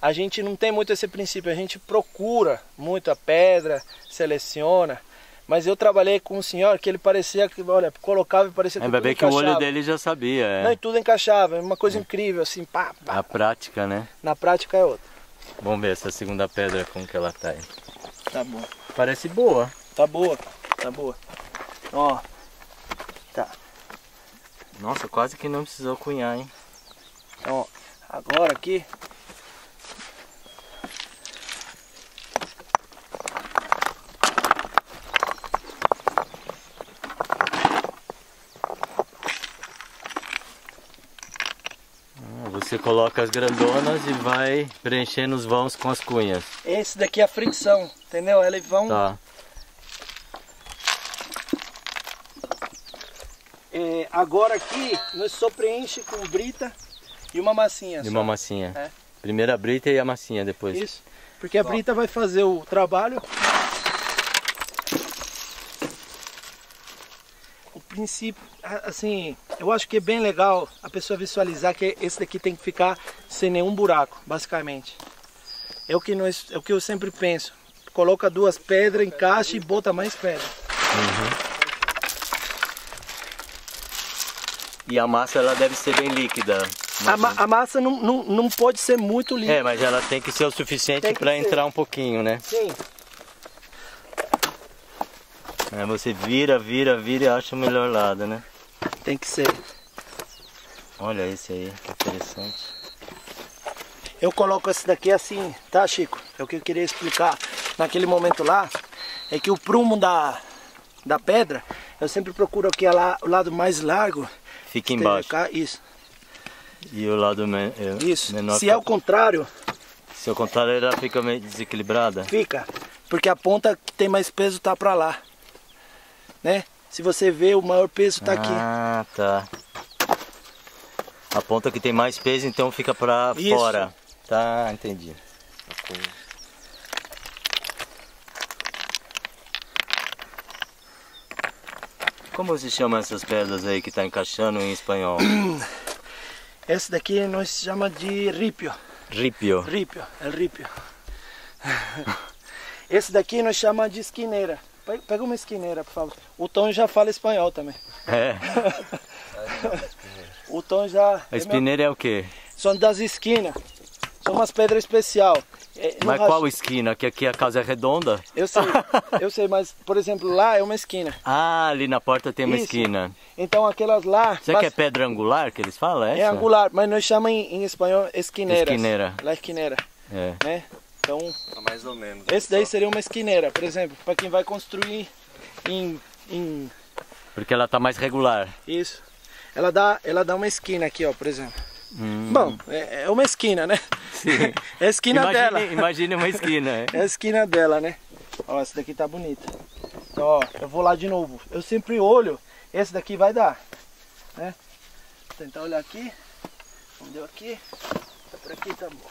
Speaker 1: A gente não tem muito esse princípio, a gente procura muito a pedra, seleciona. Mas eu trabalhei com um senhor que ele parecia que, olha, colocava e parecia que
Speaker 2: Ainda
Speaker 1: tudo
Speaker 2: bem que o olho dele já sabia. é.
Speaker 1: Não, e tudo encaixava, é uma coisa incrível, assim, pá, pá.
Speaker 2: A prática, né?
Speaker 1: Na prática é outra.
Speaker 2: Vamos ver essa segunda pedra como que ela tá aí.
Speaker 1: Tá bom.
Speaker 2: Parece boa.
Speaker 1: Tá boa, tá boa. Ó, tá.
Speaker 2: Nossa, quase que não precisou cunhar, hein?
Speaker 1: Então, ó, agora aqui.
Speaker 2: Ah, Você coloca as grandonas e vai preenchendo os vãos com as cunhas.
Speaker 1: Esse daqui é a fricção, entendeu? Eles vão.
Speaker 2: Tá.
Speaker 1: é, agora aqui, nós só preenche com brita e uma massinha.
Speaker 2: E
Speaker 1: só.
Speaker 2: uma massinha.
Speaker 1: É.
Speaker 2: Primeiro a brita e a massinha depois.
Speaker 1: Isso. Porque a brita vai fazer o trabalho. O princípio, assim, eu acho que é bem legal a pessoa visualizar que esse daqui tem que ficar sem nenhum buraco, basicamente. É o que, nós, é o que eu sempre penso. Coloca duas pedras, encaixa e bota mais pedra.
Speaker 2: E a massa ela deve ser bem líquida.
Speaker 1: A, ma- a massa não, não, não pode ser muito líquida.
Speaker 2: É, mas ela tem que ser o suficiente para entrar um pouquinho, né?
Speaker 1: Sim.
Speaker 2: Aí você vira, vira, vira e acha o melhor lado, né?
Speaker 1: Tem que ser.
Speaker 2: Olha esse aí, que interessante.
Speaker 1: Eu coloco esse daqui assim, tá, Chico? É o que eu queria explicar naquele momento lá. É que o prumo da, da pedra, Eu sempre procuro aqui la- o lado mais largo.
Speaker 2: Fica embaixo.
Speaker 1: cá, isso,
Speaker 2: E o lado me- é,
Speaker 1: isso.
Speaker 2: menor.
Speaker 1: Se é o contrário,
Speaker 2: Se ao contrário, ela fica meio desequilibrada.
Speaker 1: fica. Porque a ponta que tem mais peso tá pra lá. Né? Se você vê, o maior peso tá aqui.
Speaker 2: Ah, tá. A ponta que tem mais peso, então fica
Speaker 1: Isso.
Speaker 2: fora. Tá, entendi. Como se chama essas pedras aí que tá encaixando em espanhol?
Speaker 1: Esse daqui nós chama de ripio.
Speaker 2: Ripio.
Speaker 1: Ripio, é ripio. Esse daqui nós chama de esquineira. Pe- Pega uma esquineira, por favor. O Tom já fala espanhol também.
Speaker 2: É.
Speaker 1: O Tom já.
Speaker 2: A espineira é o quê?
Speaker 1: São das esquinas. São umas pedras especial. É,
Speaker 2: Mas qual esquina? Que aqui a casa é redonda?
Speaker 1: Eu sei, eu sei, mas por exemplo lá é uma esquina.
Speaker 2: Ah, ali na porta tem uma
Speaker 1: Isso.
Speaker 2: esquina.
Speaker 1: Então aquelas lá.
Speaker 2: Será que é pedra angular que eles falam? É,
Speaker 1: é angular, mas nós chamamos em, em espanhol esquineira.
Speaker 2: Esquineira.
Speaker 1: La esquineira,
Speaker 2: É.
Speaker 1: né? Então
Speaker 4: Mais ou menos.
Speaker 1: esse daí seria uma esquineira, por exemplo, para quem vai construir em, em
Speaker 2: Porque ela tá mais regular.
Speaker 1: Isso. Ela dá, ela dá uma esquina aqui, ó, por exemplo.
Speaker 2: Hum.
Speaker 1: Bom, é, é uma esquina, né?
Speaker 2: Sim.
Speaker 1: É a esquina dela.
Speaker 2: Imagine, imagine uma esquina. é.
Speaker 1: É a esquina dela, né? Ó, essa daqui tá bonita. Então, ó, eu vou lá de novo. Eu sempre olho, esse daqui vai dar. Né? Vou tentar olhar aqui. Deu aqui. Tá por aqui, tá bom.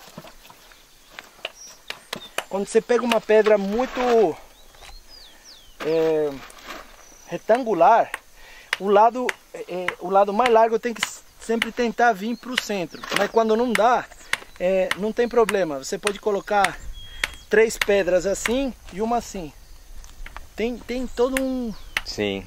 Speaker 1: Quando você pega uma pedra muito é, retangular, o lado, é, é, o lado mais largo tem que sempre tentar vir para o centro. Mas quando não dá, é, não tem problema. Você pode colocar três pedras assim e uma assim. Tem, tem todo um,
Speaker 2: Sim.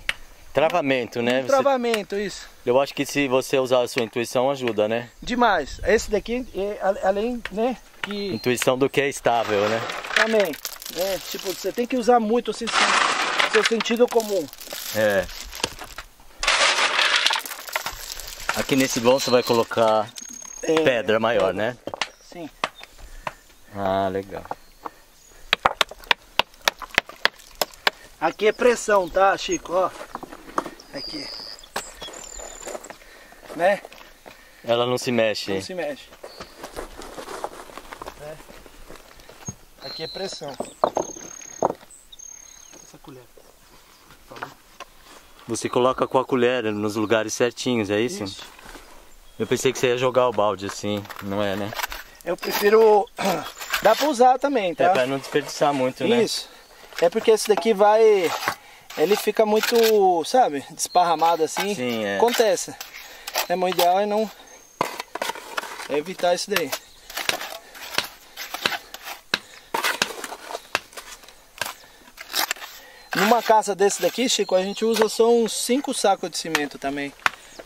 Speaker 2: Travamento, né?
Speaker 1: um travamento, isso.
Speaker 2: eu acho que se você usar a sua intuição ajuda, né?
Speaker 1: Demais. Esse daqui, é, além, né, que
Speaker 2: Intuição do que é estável, né?
Speaker 1: também, né, tipo, você tem que usar muito o seu, sentido comum.
Speaker 2: É. Aqui nesse vão você vai colocar
Speaker 1: É,
Speaker 2: pedra maior, né? Ah, legal.
Speaker 1: Aqui é pressão, tá, Chico? Ó. Aqui. Né?
Speaker 2: Ela não se mexe.
Speaker 1: Não se mexe. Né? Aqui é pressão. Essa colher.
Speaker 2: Você coloca com a colher nos lugares certinhos, é isso?
Speaker 1: Isso.
Speaker 2: Eu pensei que você ia jogar o balde assim, não é, né?
Speaker 1: Eu prefiro. Dá pra usar também, tá?
Speaker 2: É pra não desperdiçar muito, né?
Speaker 1: Isso. É porque esse daqui vai. Ele fica muito, sabe, desparramado assim.
Speaker 2: Sim, é.
Speaker 1: Acontece. É, o ideal é não. É evitar isso daí. Numa casa desse daqui, Chico, a gente usa só uns 5 sacos de cimento também.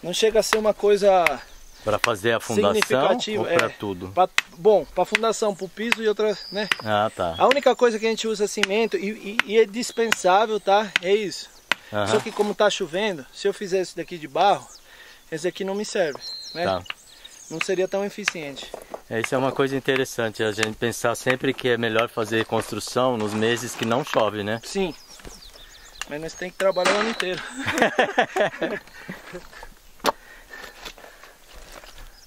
Speaker 1: Não chega a ser uma coisa
Speaker 2: Pra fazer a fundação ou pra
Speaker 1: é.
Speaker 2: tudo?
Speaker 1: Pra- bom, para fundação, para o piso e outras, né?
Speaker 2: Ah, tá.
Speaker 1: A única coisa que a gente usa cimento e, e- e é dispensável, tá? É isso.
Speaker 2: Aham.
Speaker 1: Só que como tá chovendo, se eu fizer isso daqui de barro, esse aqui não me serve, né?
Speaker 2: Tá.
Speaker 1: Não seria tão eficiente.
Speaker 2: É, Isso é uma coisa interessante, a gente pensar sempre que é melhor fazer construção nos meses que não chove, né?
Speaker 1: Sim. Mas nós tem que trabalhar o ano inteiro.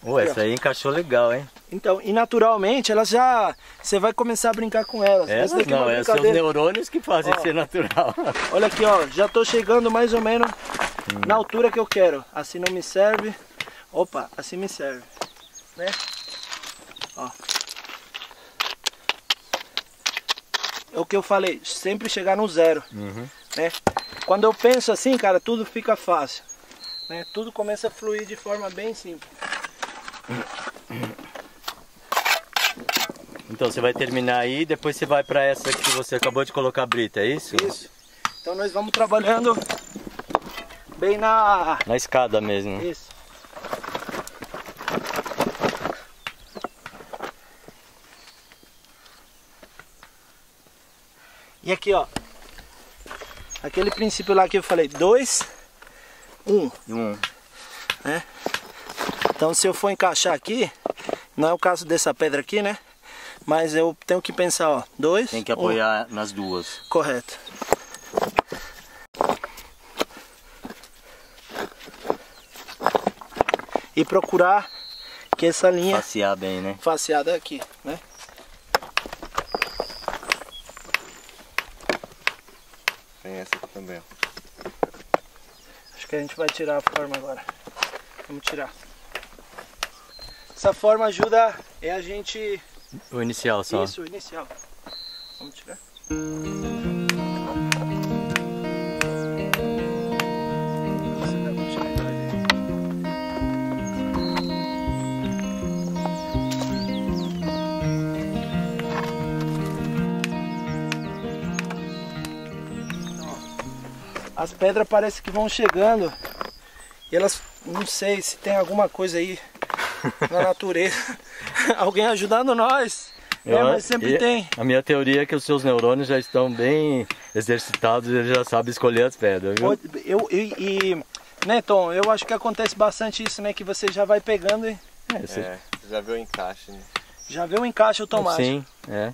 Speaker 2: Ué, essa aí encaixou legal, hein?
Speaker 1: Então, e naturalmente elas já. Você vai começar a brincar com elas.
Speaker 2: Essa
Speaker 1: daqui é
Speaker 2: não, é são os neurônios que fazem
Speaker 1: Ó.
Speaker 2: ser natural.
Speaker 1: Olha aqui, ó. Já tô chegando mais ou menos
Speaker 2: Hum.
Speaker 1: na altura que eu quero. Assim não me serve. Opa, assim me serve. Né? Ó. É o que eu falei, sempre chegar no zero.
Speaker 2: Uhum.
Speaker 1: Né? Quando eu penso assim, cara, tudo fica fácil. Né? Tudo começa a fluir de forma bem simples.
Speaker 2: Então você vai terminar aí, depois você vai pra essa que você acabou de colocar a brita, é isso?
Speaker 1: Isso. Então nós vamos trabalhando bem na.
Speaker 2: Na escada mesmo.
Speaker 1: Isso. E aqui, ó. Aquele princípio lá que eu falei, dois, um.
Speaker 2: Um.
Speaker 1: Então se eu for encaixar aqui, não é o caso dessa pedra aqui, né? Mas eu tenho que pensar, ó, dois.
Speaker 2: Tem que apoiar um. nas duas.
Speaker 1: Correto. E procurar que essa linha...
Speaker 2: Facear bem, né?
Speaker 1: Faceada aqui, né?
Speaker 4: Tem essa aqui também, ó.
Speaker 1: Acho que a gente vai tirar a forma agora. Vamos tirar. Essa forma ajuda é a gente
Speaker 2: O inicial só.
Speaker 1: isso inicial. Vamos tirar. As pedras parece que vão chegando e elas não sei se tem alguma coisa aí na natureza. Alguém ajudando nós. É,
Speaker 2: Eu-
Speaker 1: mas sempre tem.
Speaker 2: A minha teoria é que os seus neurônios já estão bem exercitados e ele já sabe escolher as pedras, viu?
Speaker 1: Eu, e, né, Tom, eu acho que acontece bastante isso, né? Que você já vai pegando e
Speaker 2: É, você-
Speaker 4: É, você já viu o encaixe, né?
Speaker 1: já vê o encaixe automático.
Speaker 2: Sim, é.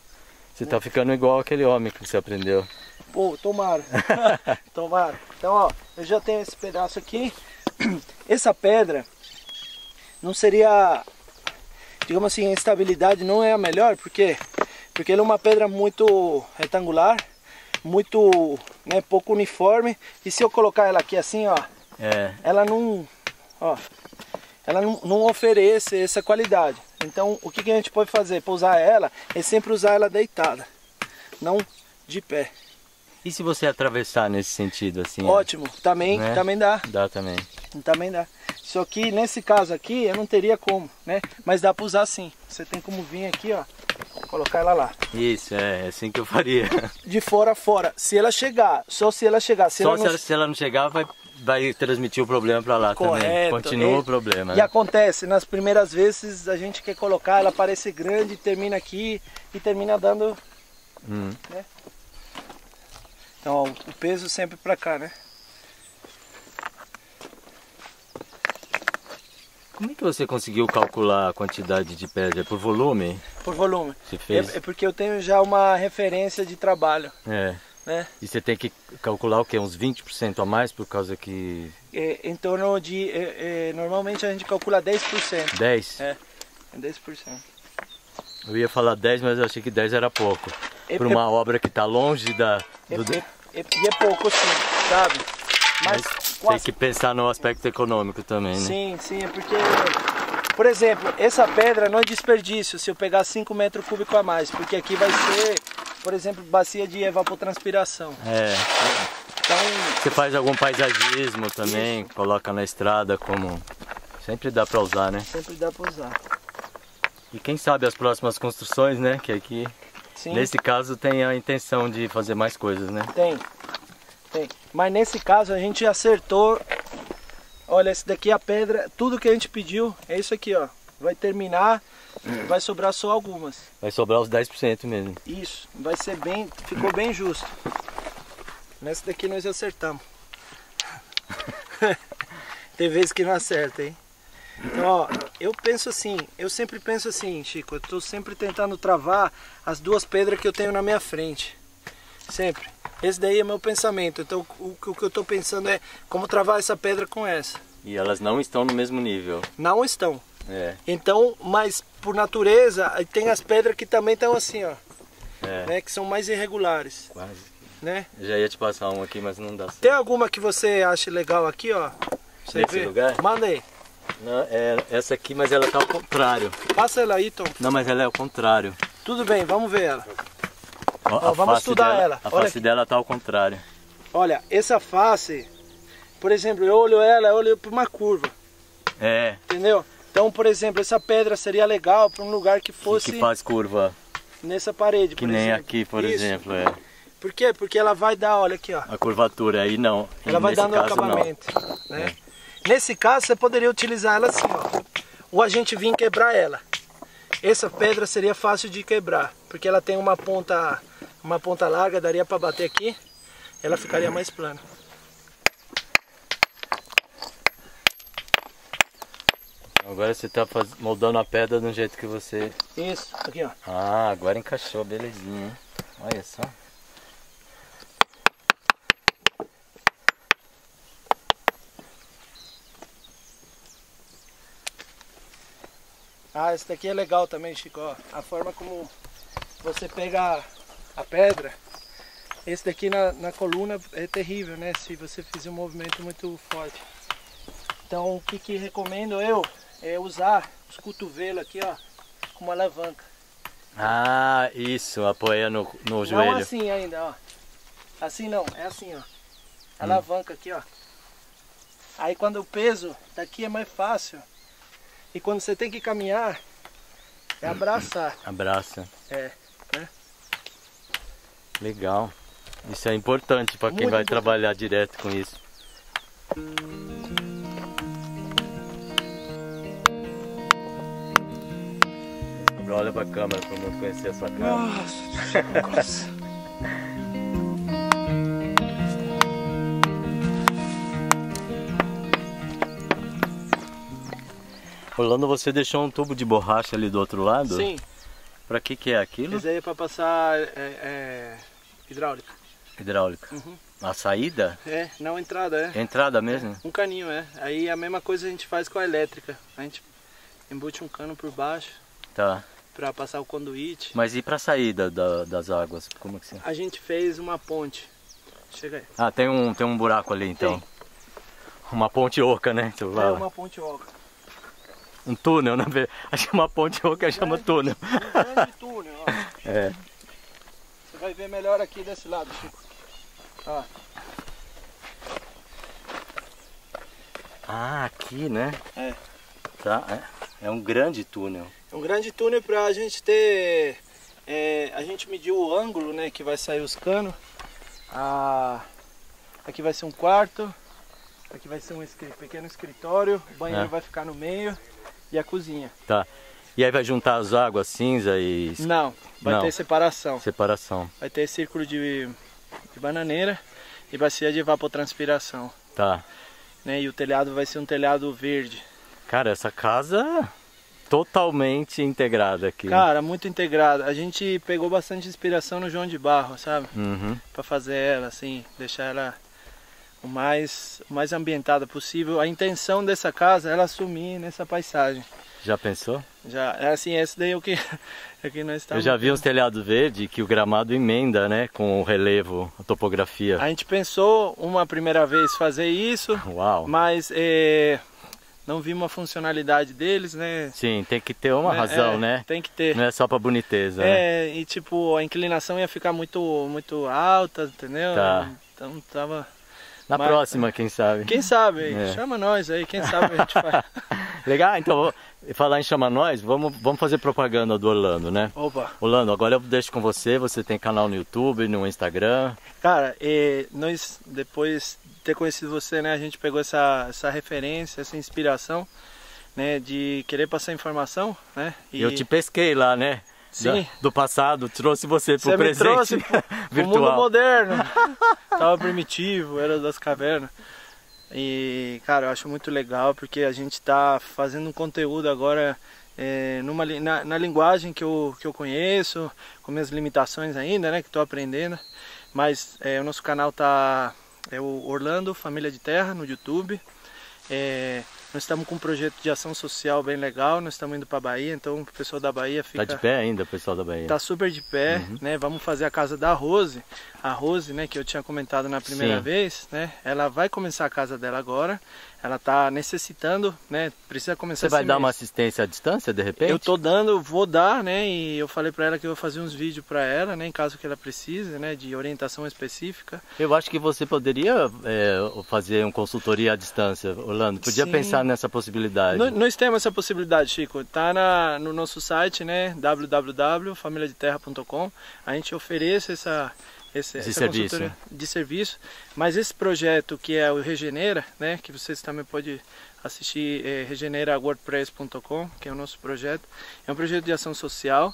Speaker 2: Você tá ficando igual aquele homem que você aprendeu.
Speaker 1: Pô, tomara. tomara. Então, ó, eu já tenho esse pedaço aqui. Essa pedra não seria, digamos assim, a estabilidade não é a melhor, porque porque ela é uma pedra muito retangular, muito, né, pouco uniforme, e se eu colocar ela aqui assim, ó,
Speaker 2: É,
Speaker 1: ela não, ó, ela não, não oferece essa qualidade. Então, o que, que a gente pode fazer para usar ela é sempre usar ela deitada, não de pé.
Speaker 2: E se você atravessar nesse sentido assim? ó?
Speaker 1: Ótimo, também,
Speaker 2: Né?
Speaker 1: também dá,
Speaker 2: Dá também.
Speaker 1: também dá. Só que nesse caso aqui eu não teria como, né? Mas dá para usar sim. Você tem como vir aqui, ó, colocar ela lá,
Speaker 2: Isso, é, é assim que eu faria.
Speaker 1: de fora a fora. Se ela chegar, só se ela chegar, se
Speaker 2: Só
Speaker 1: ela
Speaker 2: se
Speaker 1: não
Speaker 2: ela, se ela não chegar, vai, vai transmitir o problema pra lá também.
Speaker 1: Correto.
Speaker 2: Continua
Speaker 1: E-
Speaker 2: o problema.
Speaker 1: E
Speaker 2: né?
Speaker 1: acontece, nas primeiras vezes a gente quer colocar, ela parece grande, termina aqui e termina dando.
Speaker 2: Hum.
Speaker 1: Então ó, o peso sempre pra cá, né?
Speaker 2: Como é que você conseguiu calcular a quantidade de pedra? É Por volume?
Speaker 1: Por volume.
Speaker 2: Você fez?
Speaker 1: É, é porque eu tenho já uma referência de trabalho,
Speaker 2: É.
Speaker 1: né?
Speaker 2: E você tem que calcular o quê? Uns 20% a mais por causa que.
Speaker 1: É, em torno de. é, é, normalmente a gente calcula 10%.
Speaker 2: 10?
Speaker 1: É. É 10%.
Speaker 2: Eu ia falar 10, mas eu achei que 10 era pouco.
Speaker 1: É-
Speaker 2: Por uma obra que está longe da.
Speaker 1: É,
Speaker 2: do-
Speaker 1: é- é- e é pouco sim, sabe? Mas,
Speaker 2: Tem
Speaker 1: quase-
Speaker 2: que pensar no aspecto econômico também, né?
Speaker 1: Sim, sim, é porque, por exemplo, essa pedra não é desperdício se eu pegar 5 metros cúbicos a mais, porque aqui vai ser, por exemplo, bacia de evapotranspiração.
Speaker 2: É.
Speaker 1: Então,
Speaker 2: Você faz algum paisagismo também, coloca na estrada como. Sempre dá pra usar, né?
Speaker 1: sempre dá para usar.
Speaker 2: E quem sabe as próximas construções, né? Que aqui,
Speaker 1: Sim,
Speaker 2: nesse caso, tem a intenção de fazer mais coisas, né?
Speaker 1: tem. Tem. Mas nesse caso a gente acertou. Olha, esse daqui é a pedra, tudo que a gente pediu é isso aqui, ó. Vai terminar, vai sobrar só algumas.
Speaker 2: Vai sobrar os 10% mesmo.
Speaker 1: Isso, vai ser bem, ficou bem justo. Nessa daqui nós acertamos. Tem vezes que não acerta, hein? Então, ó, eu penso assim, eu sempre penso assim, Chico, eu tô sempre tentando travar as duas pedras que eu tenho na minha frente. Sempre. Esse daí é meu pensamento. Então, o, o que eu tô pensando é como travar essa pedra com essa.
Speaker 2: E elas não estão no mesmo nível.
Speaker 1: Não estão.
Speaker 2: É,
Speaker 1: Então, mas por natureza, tem as pedras que também estão assim, ó,
Speaker 2: é.
Speaker 1: né, que são mais irregulares,
Speaker 2: Quase.
Speaker 1: né?
Speaker 2: Já ia te passar um aqui, mas não dá certo.
Speaker 1: Tem alguma que você acha legal aqui, ó? Você
Speaker 2: Nesse
Speaker 1: vê?
Speaker 2: lugar?
Speaker 1: Manda aí.
Speaker 2: Não, é essa aqui, mas ela tá ao contrário.
Speaker 1: Passa ela aí, Tom.
Speaker 2: Não, mas ela é ao contrário.
Speaker 1: Tudo bem, vamos ver ela.
Speaker 2: Ó,
Speaker 1: Ó, vamos estudar
Speaker 2: dela,
Speaker 1: ela.
Speaker 2: A
Speaker 1: Olha
Speaker 2: face
Speaker 1: aqui.
Speaker 2: dela tá ao contrário.
Speaker 1: Olha, essa face, por exemplo, eu olho ela, eu olho para uma curva,
Speaker 2: É,
Speaker 1: entendeu? Então, por exemplo, essa pedra seria legal para um lugar que fosse
Speaker 2: que faz curva.
Speaker 1: nessa parede,
Speaker 2: Que nem
Speaker 1: exemplo.
Speaker 2: aqui, por
Speaker 1: Isso.
Speaker 2: exemplo. É.
Speaker 1: Por quê? Porque ela vai dar, olha aqui, ó.
Speaker 2: A curvatura aí não.
Speaker 1: Ela vai
Speaker 2: Nesse
Speaker 1: dando
Speaker 2: caso, não.
Speaker 1: acabamento. Né? Nesse caso, você poderia utilizar ela assim, ó. Ou a gente vir quebrar ela. Essa pedra seria fácil de quebrar, porque ela tem uma ponta, uma ponta larga, daria para bater aqui, ela ficaria mais plana.
Speaker 2: Agora você tá faz... moldando a pedra do jeito que você.
Speaker 1: Isso, aqui ó.
Speaker 2: Ah, agora encaixou, belezinha, hein? Olha só.
Speaker 1: Ah, esse daqui é legal também, Chico. ó. A forma como você pega a pedra. Esse daqui na, na coluna é terrível, né? Se você fizer um movimento muito forte. Então, o que, que recomendo eu é usar os cotovelos aqui, ó, como alavanca.
Speaker 2: Ah, isso, apoia no, no
Speaker 1: Não
Speaker 2: joelho.
Speaker 1: assim ainda, ó. Assim não, é assim, ó. Alavanca aqui, ó. Aí quando o peso daqui é mais fácil. E quando você tem que caminhar, é abraçar.
Speaker 2: Abraça.
Speaker 1: É, né?
Speaker 2: Legal. Isso é importante para quem
Speaker 1: Muito
Speaker 2: vai
Speaker 1: importante.
Speaker 2: trabalhar direto com isso. Agora olha pra câmera para o mundo conhecer a sua cara.
Speaker 1: Nossa,
Speaker 2: Rolando, você deixou um tubo de borracha ali do outro lado?
Speaker 1: Sim,
Speaker 2: Pra que que é aquilo?
Speaker 1: esse aí é pra passar é, é, hidráulica.
Speaker 2: Hidráulica.
Speaker 1: Uhum.
Speaker 2: A saída?
Speaker 1: É, não entrada, é.
Speaker 2: Entrada mesmo?
Speaker 1: Um caninho, é. Aí a mesma coisa a gente faz com a elétrica. A gente embute um cano por baixo
Speaker 2: Tá.
Speaker 1: pra passar o conduíte.
Speaker 2: Mas e pra saída da- das águas? Como que você...
Speaker 1: A gente fez uma ponte. Chega aí.
Speaker 2: Ah, tem um, tem um buraco ali então. Uma ponte oca, né?
Speaker 1: É uma ponte oca.
Speaker 2: Um túnel, na verdade. Acho que uma ponte oca chama túnel.
Speaker 1: Um grande túnel, ó.
Speaker 2: É.
Speaker 1: Você vai ver melhor aqui desse lado, Chico. Ó,
Speaker 2: Ah, aqui, né?
Speaker 1: É.
Speaker 2: Tá, é. É um grande túnel.
Speaker 1: é um grande túnel pra gente ter. é, a gente mediu o ângulo, né, que vai sair os canos. Ah, aqui vai ser um quarto. Aqui vai ser um pequeno escritório. O banheiro
Speaker 2: É.
Speaker 1: vai ficar no meio. E a cozinha.
Speaker 2: Tá. E aí vai juntar as águas cinza e
Speaker 1: Não, vai
Speaker 2: Não.
Speaker 1: ter separação.
Speaker 2: separação.
Speaker 1: Vai ter círculo de, de bananeira e bacia de evapotranspiração.
Speaker 2: Tá.
Speaker 1: Né? E o telhado vai ser um telhado verde.
Speaker 2: Cara, essa casa totalmente integrada aqui.
Speaker 1: Cara, muito integrada. A gente pegou bastante inspiração no João de Barro, sabe?
Speaker 2: Uhum.
Speaker 1: Pra fazer ela, assim, deixar ela o mais, o mais ambientada possível. A intenção dessa casa é ela sumir nessa paisagem.
Speaker 2: Já pensou?
Speaker 1: Já, é assim, esse daí é o que, é o que nós
Speaker 2: Eu
Speaker 1: estamos.
Speaker 2: já vi uns telhados verdes que o gramado emenda, né? Com o relevo, a topografia.
Speaker 1: A gente pensou uma primeira vez fazer isso,
Speaker 2: Uau.
Speaker 1: mas é, não vimos a funcionalidade deles, né?
Speaker 2: Sim, tem que ter uma
Speaker 1: É,
Speaker 2: razão,
Speaker 1: é,
Speaker 2: né?
Speaker 1: Tem que ter.
Speaker 2: Não é só pra boniteza, né?
Speaker 1: É, e tipo, a inclinação ia ficar muito, muito alta, entendeu?
Speaker 2: Tá.
Speaker 1: Então tava.
Speaker 2: Na
Speaker 1: mas-
Speaker 2: próxima, quem sabe.
Speaker 1: Quem sabe?
Speaker 2: É.
Speaker 1: Chama nós aí, quem sabe a gente faz.
Speaker 2: Legal, então, vou- falar em chamar nós, vamos, vamos fazer propaganda do Orlando, né?
Speaker 1: Opa!
Speaker 2: Orlando, agora eu deixo com você, você tem canal no YouTube, no Instagram.
Speaker 1: Cara, nós, depois de ter conhecido você, né, a gente pegou essa, essa referência, essa inspiração, né, de querer passar informação, né?
Speaker 2: E eu te pesquei lá, né?
Speaker 1: Sim.
Speaker 2: Da- do passado, trouxe você pro
Speaker 1: Você me
Speaker 2: presente
Speaker 1: trouxe pro, pro mundo
Speaker 2: virtual.
Speaker 1: moderno. Tava primitivo, era das cavernas. E, cara, eu acho muito legal porque a gente tá fazendo um conteúdo agora é, numa, na, na linguagem que eu, que eu conheço, com minhas limitações ainda, né, que estou aprendendo. Mas é, o nosso canal tá é o Orlando Família de Terra no YouTube. É, nós estamos com um projeto de ação social bem legal, nós estamos indo para Bahia, então o pessoal da Bahia fica
Speaker 2: Tá de pé ainda, o pessoal da Bahia.
Speaker 1: Tá super de pé,
Speaker 2: Uhum.
Speaker 1: né? Vamos fazer a casa da Rose. A Rose, né, que eu tinha comentado na primeira
Speaker 2: Sim.
Speaker 1: vez, né? Ela vai começar a casa dela agora. Ela tá necessitando, né? Precisa começar
Speaker 2: Você vai
Speaker 1: esse
Speaker 2: dar
Speaker 1: mês.
Speaker 2: uma assistência à distância, de repente?
Speaker 1: Eu tô dando, vou dar, né? E eu falei pra ela que eu vou fazer uns vídeos pra ela, né? Em caso que ela precise, né? De orientação específica.
Speaker 2: Eu acho que você poderia é, fazer uma consultoria à distância, Orlando. Podia
Speaker 1: Sim.
Speaker 2: pensar nessa possibilidade.
Speaker 1: Nós, nós temos essa possibilidade, Chico. Tá na, no nosso site, né? www.familiadeterra.com. A gente oferece essa, esse, essa
Speaker 2: serviço.
Speaker 1: consultoria de serviço. Mas esse projeto que é o Regenera, né? Que vocês também podem assistir, é regenerawordpress.com, que é o nosso projeto. É um projeto de ação social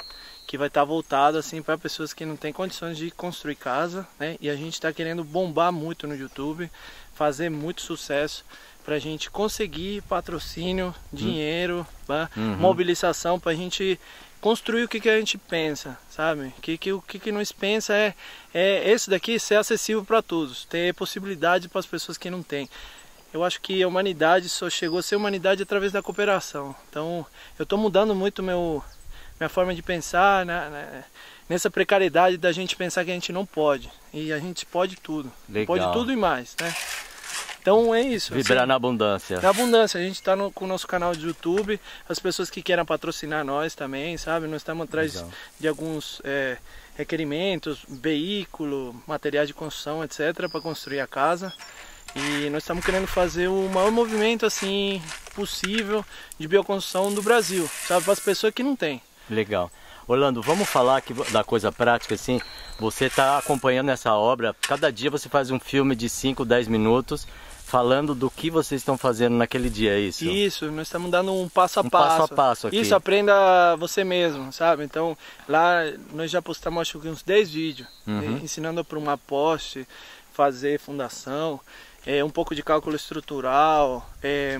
Speaker 1: que vai estar voltado assim para pessoas que não têm condições de construir casa, né? E a gente está querendo bombar muito no YouTube, fazer muito sucesso para a gente conseguir patrocínio, dinheiro, né?
Speaker 2: Uhum.
Speaker 1: mobilização para a gente construir o que, que a gente pensa, sabe? Que, que, o que, que nós pensa é, é esse daqui ser acessível para todos, ter possibilidade para as pessoas que não têm. eu acho que a humanidade só chegou a ser humanidade através da cooperação. Então, eu estou mudando muito meu, minha forma de pensar né, né, nessa precariedade da gente pensar que a gente não pode. E a gente pode tudo.
Speaker 2: Legal.
Speaker 1: Pode tudo e mais, né? Então é isso.
Speaker 2: Vibrar
Speaker 1: assim,
Speaker 2: na abundância.
Speaker 1: na abundância. A gente está com o nosso canal de YouTube. As pessoas que queiram patrocinar nós também, sabe? Nós estamos atrás
Speaker 2: Legal.
Speaker 1: de alguns é, requerimentos, veículo, materiais de construção, etc. para construir a casa. E nós estamos querendo fazer o maior movimento assim possível de bioconstrução do Brasil, sabe? Para as pessoas que não têm.
Speaker 2: Legal. Orlando, vamos falar aqui da coisa prática, assim. Você está acompanhando essa obra, cada dia você faz um filme de 5, 10 minutos falando do que vocês estão fazendo naquele dia, é isso?
Speaker 1: Isso, nós estamos dando um passo a
Speaker 2: Um
Speaker 1: passo.
Speaker 2: passo a passo aqui.
Speaker 1: Isso, aprenda você mesmo, sabe? Então, lá nós já postamos acho que uns 10 vídeos,
Speaker 2: Uhum.
Speaker 1: eh, ensinando para uma poste, fazer fundação, eh, um pouco de cálculo estrutural, eh,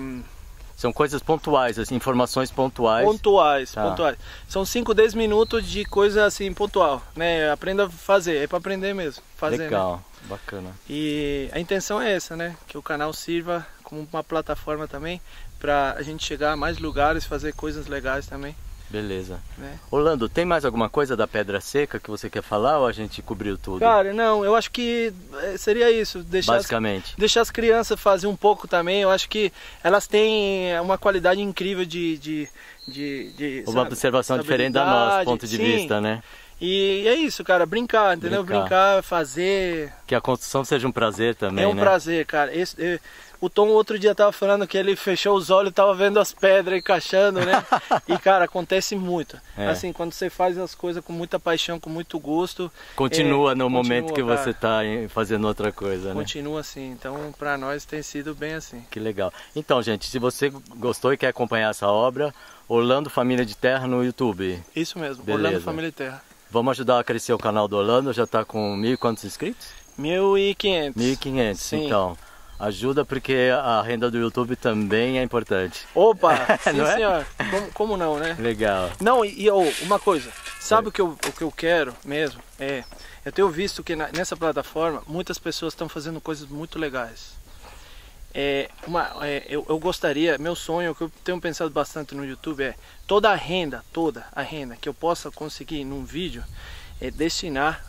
Speaker 2: São coisas pontuais, assim, informações pontuais.
Speaker 1: pontuais,
Speaker 2: Tá.
Speaker 1: pontuais. São 5, 10 minutos de coisa assim pontual, né? Aprenda a fazer, é para aprender mesmo, fazer, né?
Speaker 2: Legal, bacana.
Speaker 1: E a intenção é essa, né? Que o canal sirva como uma plataforma também para a gente chegar a mais lugares, fazer coisas legais também.
Speaker 2: Beleza.
Speaker 1: Né?
Speaker 2: Orlando, tem mais alguma coisa da Pedra Seca que você quer falar ou a gente cobriu tudo?
Speaker 1: Cara, não, eu acho que eh, seria isso, deixar as,
Speaker 2: Basicamente.
Speaker 1: deixar as crianças fazer um pouco também. Eu acho que elas têm uma qualidade incrível de. de, de, de
Speaker 2: Uma
Speaker 1: sabe,
Speaker 2: observação diferente da nossa, ponto de
Speaker 1: Sim.
Speaker 2: vista, né?
Speaker 1: E é isso, cara, brincar, entendeu?
Speaker 2: Brincar.
Speaker 1: Brincar, fazer.
Speaker 2: Que a construção seja um prazer também,
Speaker 1: é um
Speaker 2: né?
Speaker 1: prazer, cara. Esse, eh, o Tom outro dia tava falando que ele fechou os olhos e tava vendo as pedras encaixando, né? e, cara, acontece muito.
Speaker 2: É.
Speaker 1: Assim, quando você faz as coisas com muita paixão, com muito gosto.
Speaker 2: Continua
Speaker 1: é,
Speaker 2: no momento que
Speaker 1: continua,
Speaker 2: você
Speaker 1: cara.
Speaker 2: está fazendo outra coisa, né?
Speaker 1: Continua assim. Então, pra nós tem sido bem assim.
Speaker 2: Que legal. Então, gente, se você gostou e quer acompanhar essa obra, Orlando Família de Terra no YouTube.
Speaker 1: Isso mesmo,
Speaker 2: Beleza.
Speaker 1: Orlando Família e Terra.
Speaker 2: Vamos ajudar a crescer o canal do Orlando, já está com mil e quantos inscritos?
Speaker 1: 1.500.
Speaker 2: 1.500,
Speaker 1: Sim.
Speaker 2: então. Ajuda porque a renda do YouTube também é importante.
Speaker 1: Opa! Sim,
Speaker 2: Não é?
Speaker 1: senhor. Como, como não, né?
Speaker 2: Legal.
Speaker 1: Não, e, e, ô, uma coisa. Sabe o, que eu, o que eu quero mesmo? É, eu tenho visto que na- nessa plataforma muitas pessoas estão fazendo coisas muito legais. É, uma, é, eu, eu gostaria, meu sonho, o que eu tenho pensado bastante no YouTube é toda a renda, toda a renda que eu possa conseguir num vídeo é destinar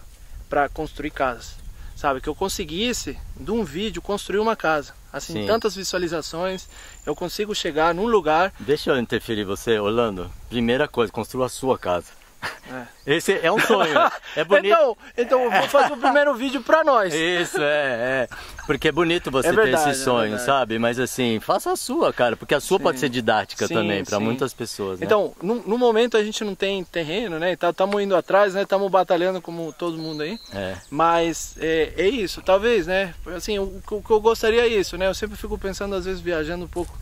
Speaker 1: para construir casas. Sabe, que eu conseguisse de um vídeo construir uma casa. Assim,
Speaker 2: Sim.
Speaker 1: tantas visualizações, eu consigo chegar num lugar.
Speaker 2: Deixa eu interferir você, Orlando. Primeira coisa, construa a sua casa.
Speaker 1: É.
Speaker 2: Esse é um sonho. É bonito.
Speaker 1: Então, então eu vou fazer o primeiro vídeo pra nós.
Speaker 2: Isso, é, é. Porque é bonito você
Speaker 1: É
Speaker 2: ter
Speaker 1: verdade,
Speaker 2: esse
Speaker 1: é
Speaker 2: sonho, sabe? Mas assim, faça a sua, cara, porque a sua
Speaker 1: Sim.
Speaker 2: pode ser didática
Speaker 1: Sim,
Speaker 2: também para muitas pessoas, né?
Speaker 1: Então, no, no momento a gente não tem terreno, né? Estamos indo atrás, né? Estamos batalhando como todo mundo aí.
Speaker 2: É.
Speaker 1: Mas é, isso, talvez, né? Assim, o, que- o que eu gostaria é isso, né? Eu sempre fico pensando, às vezes, viajando um pouco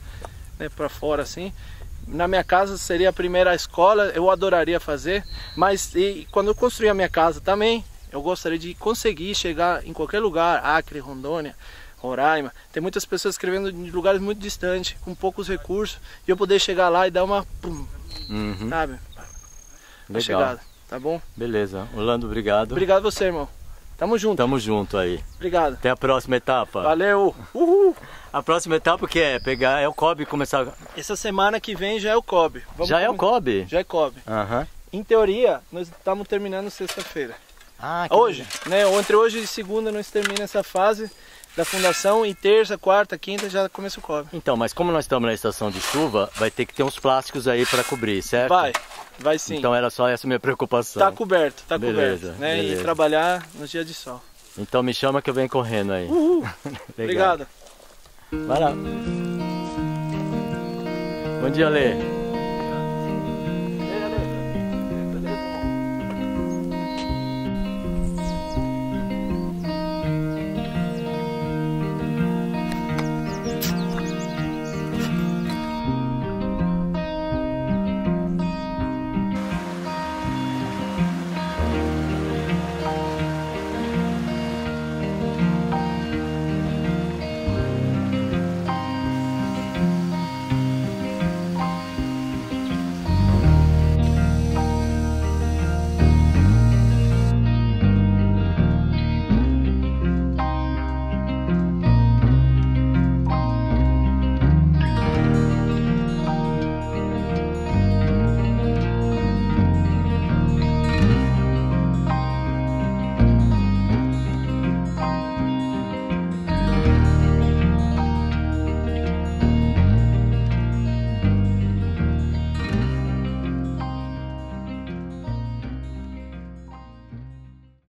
Speaker 1: né, para fora, assim. Na minha casa seria a primeira escola, eu adoraria fazer. Mas e, quando eu construir a minha casa também, eu gostaria de conseguir chegar em qualquer lugar, Acre, Rondônia, Roraima. Tem muitas pessoas escrevendo de lugares muito distantes, com poucos recursos, e eu poder chegar lá e dar uma, pum,
Speaker 2: Uhum.
Speaker 1: sabe?
Speaker 2: Legal.
Speaker 1: chegada, tá bom?
Speaker 2: Beleza. Orlando, obrigado.
Speaker 1: Obrigado a você, irmão. Tamo junto.
Speaker 2: Tamo junto aí.
Speaker 1: Obrigado.
Speaker 2: Até a próxima etapa.
Speaker 1: Valeu. Uhul.
Speaker 2: A próxima etapa que é? Pegar é o Kobe e começar.
Speaker 1: Essa semana que vem já é o COB. Vamos
Speaker 2: Já é o Kobe?
Speaker 1: Já é COB.
Speaker 2: Aham.
Speaker 1: Em teoria, nós estamos terminando sexta-feira.
Speaker 2: Ah,
Speaker 1: Hoje, né? Entre hoje e segunda nós terminamos essa fase da fundação e terça, quarta, quinta já começa o COB.
Speaker 2: Então, mas como nós estamos na estação de chuva, vai ter que ter uns plásticos aí para cobrir, certo?
Speaker 1: Vai, vai sim.
Speaker 2: Então era só essa minha preocupação.
Speaker 1: tá coberto, tá
Speaker 2: Beleza,
Speaker 1: coberto. Né?
Speaker 2: beleza.
Speaker 1: E trabalhar nos dias de sol.
Speaker 2: Então me chama que eu venho correndo aí.
Speaker 1: Uhul. Obrigado.
Speaker 2: Vai lá. Bom dia, Lê.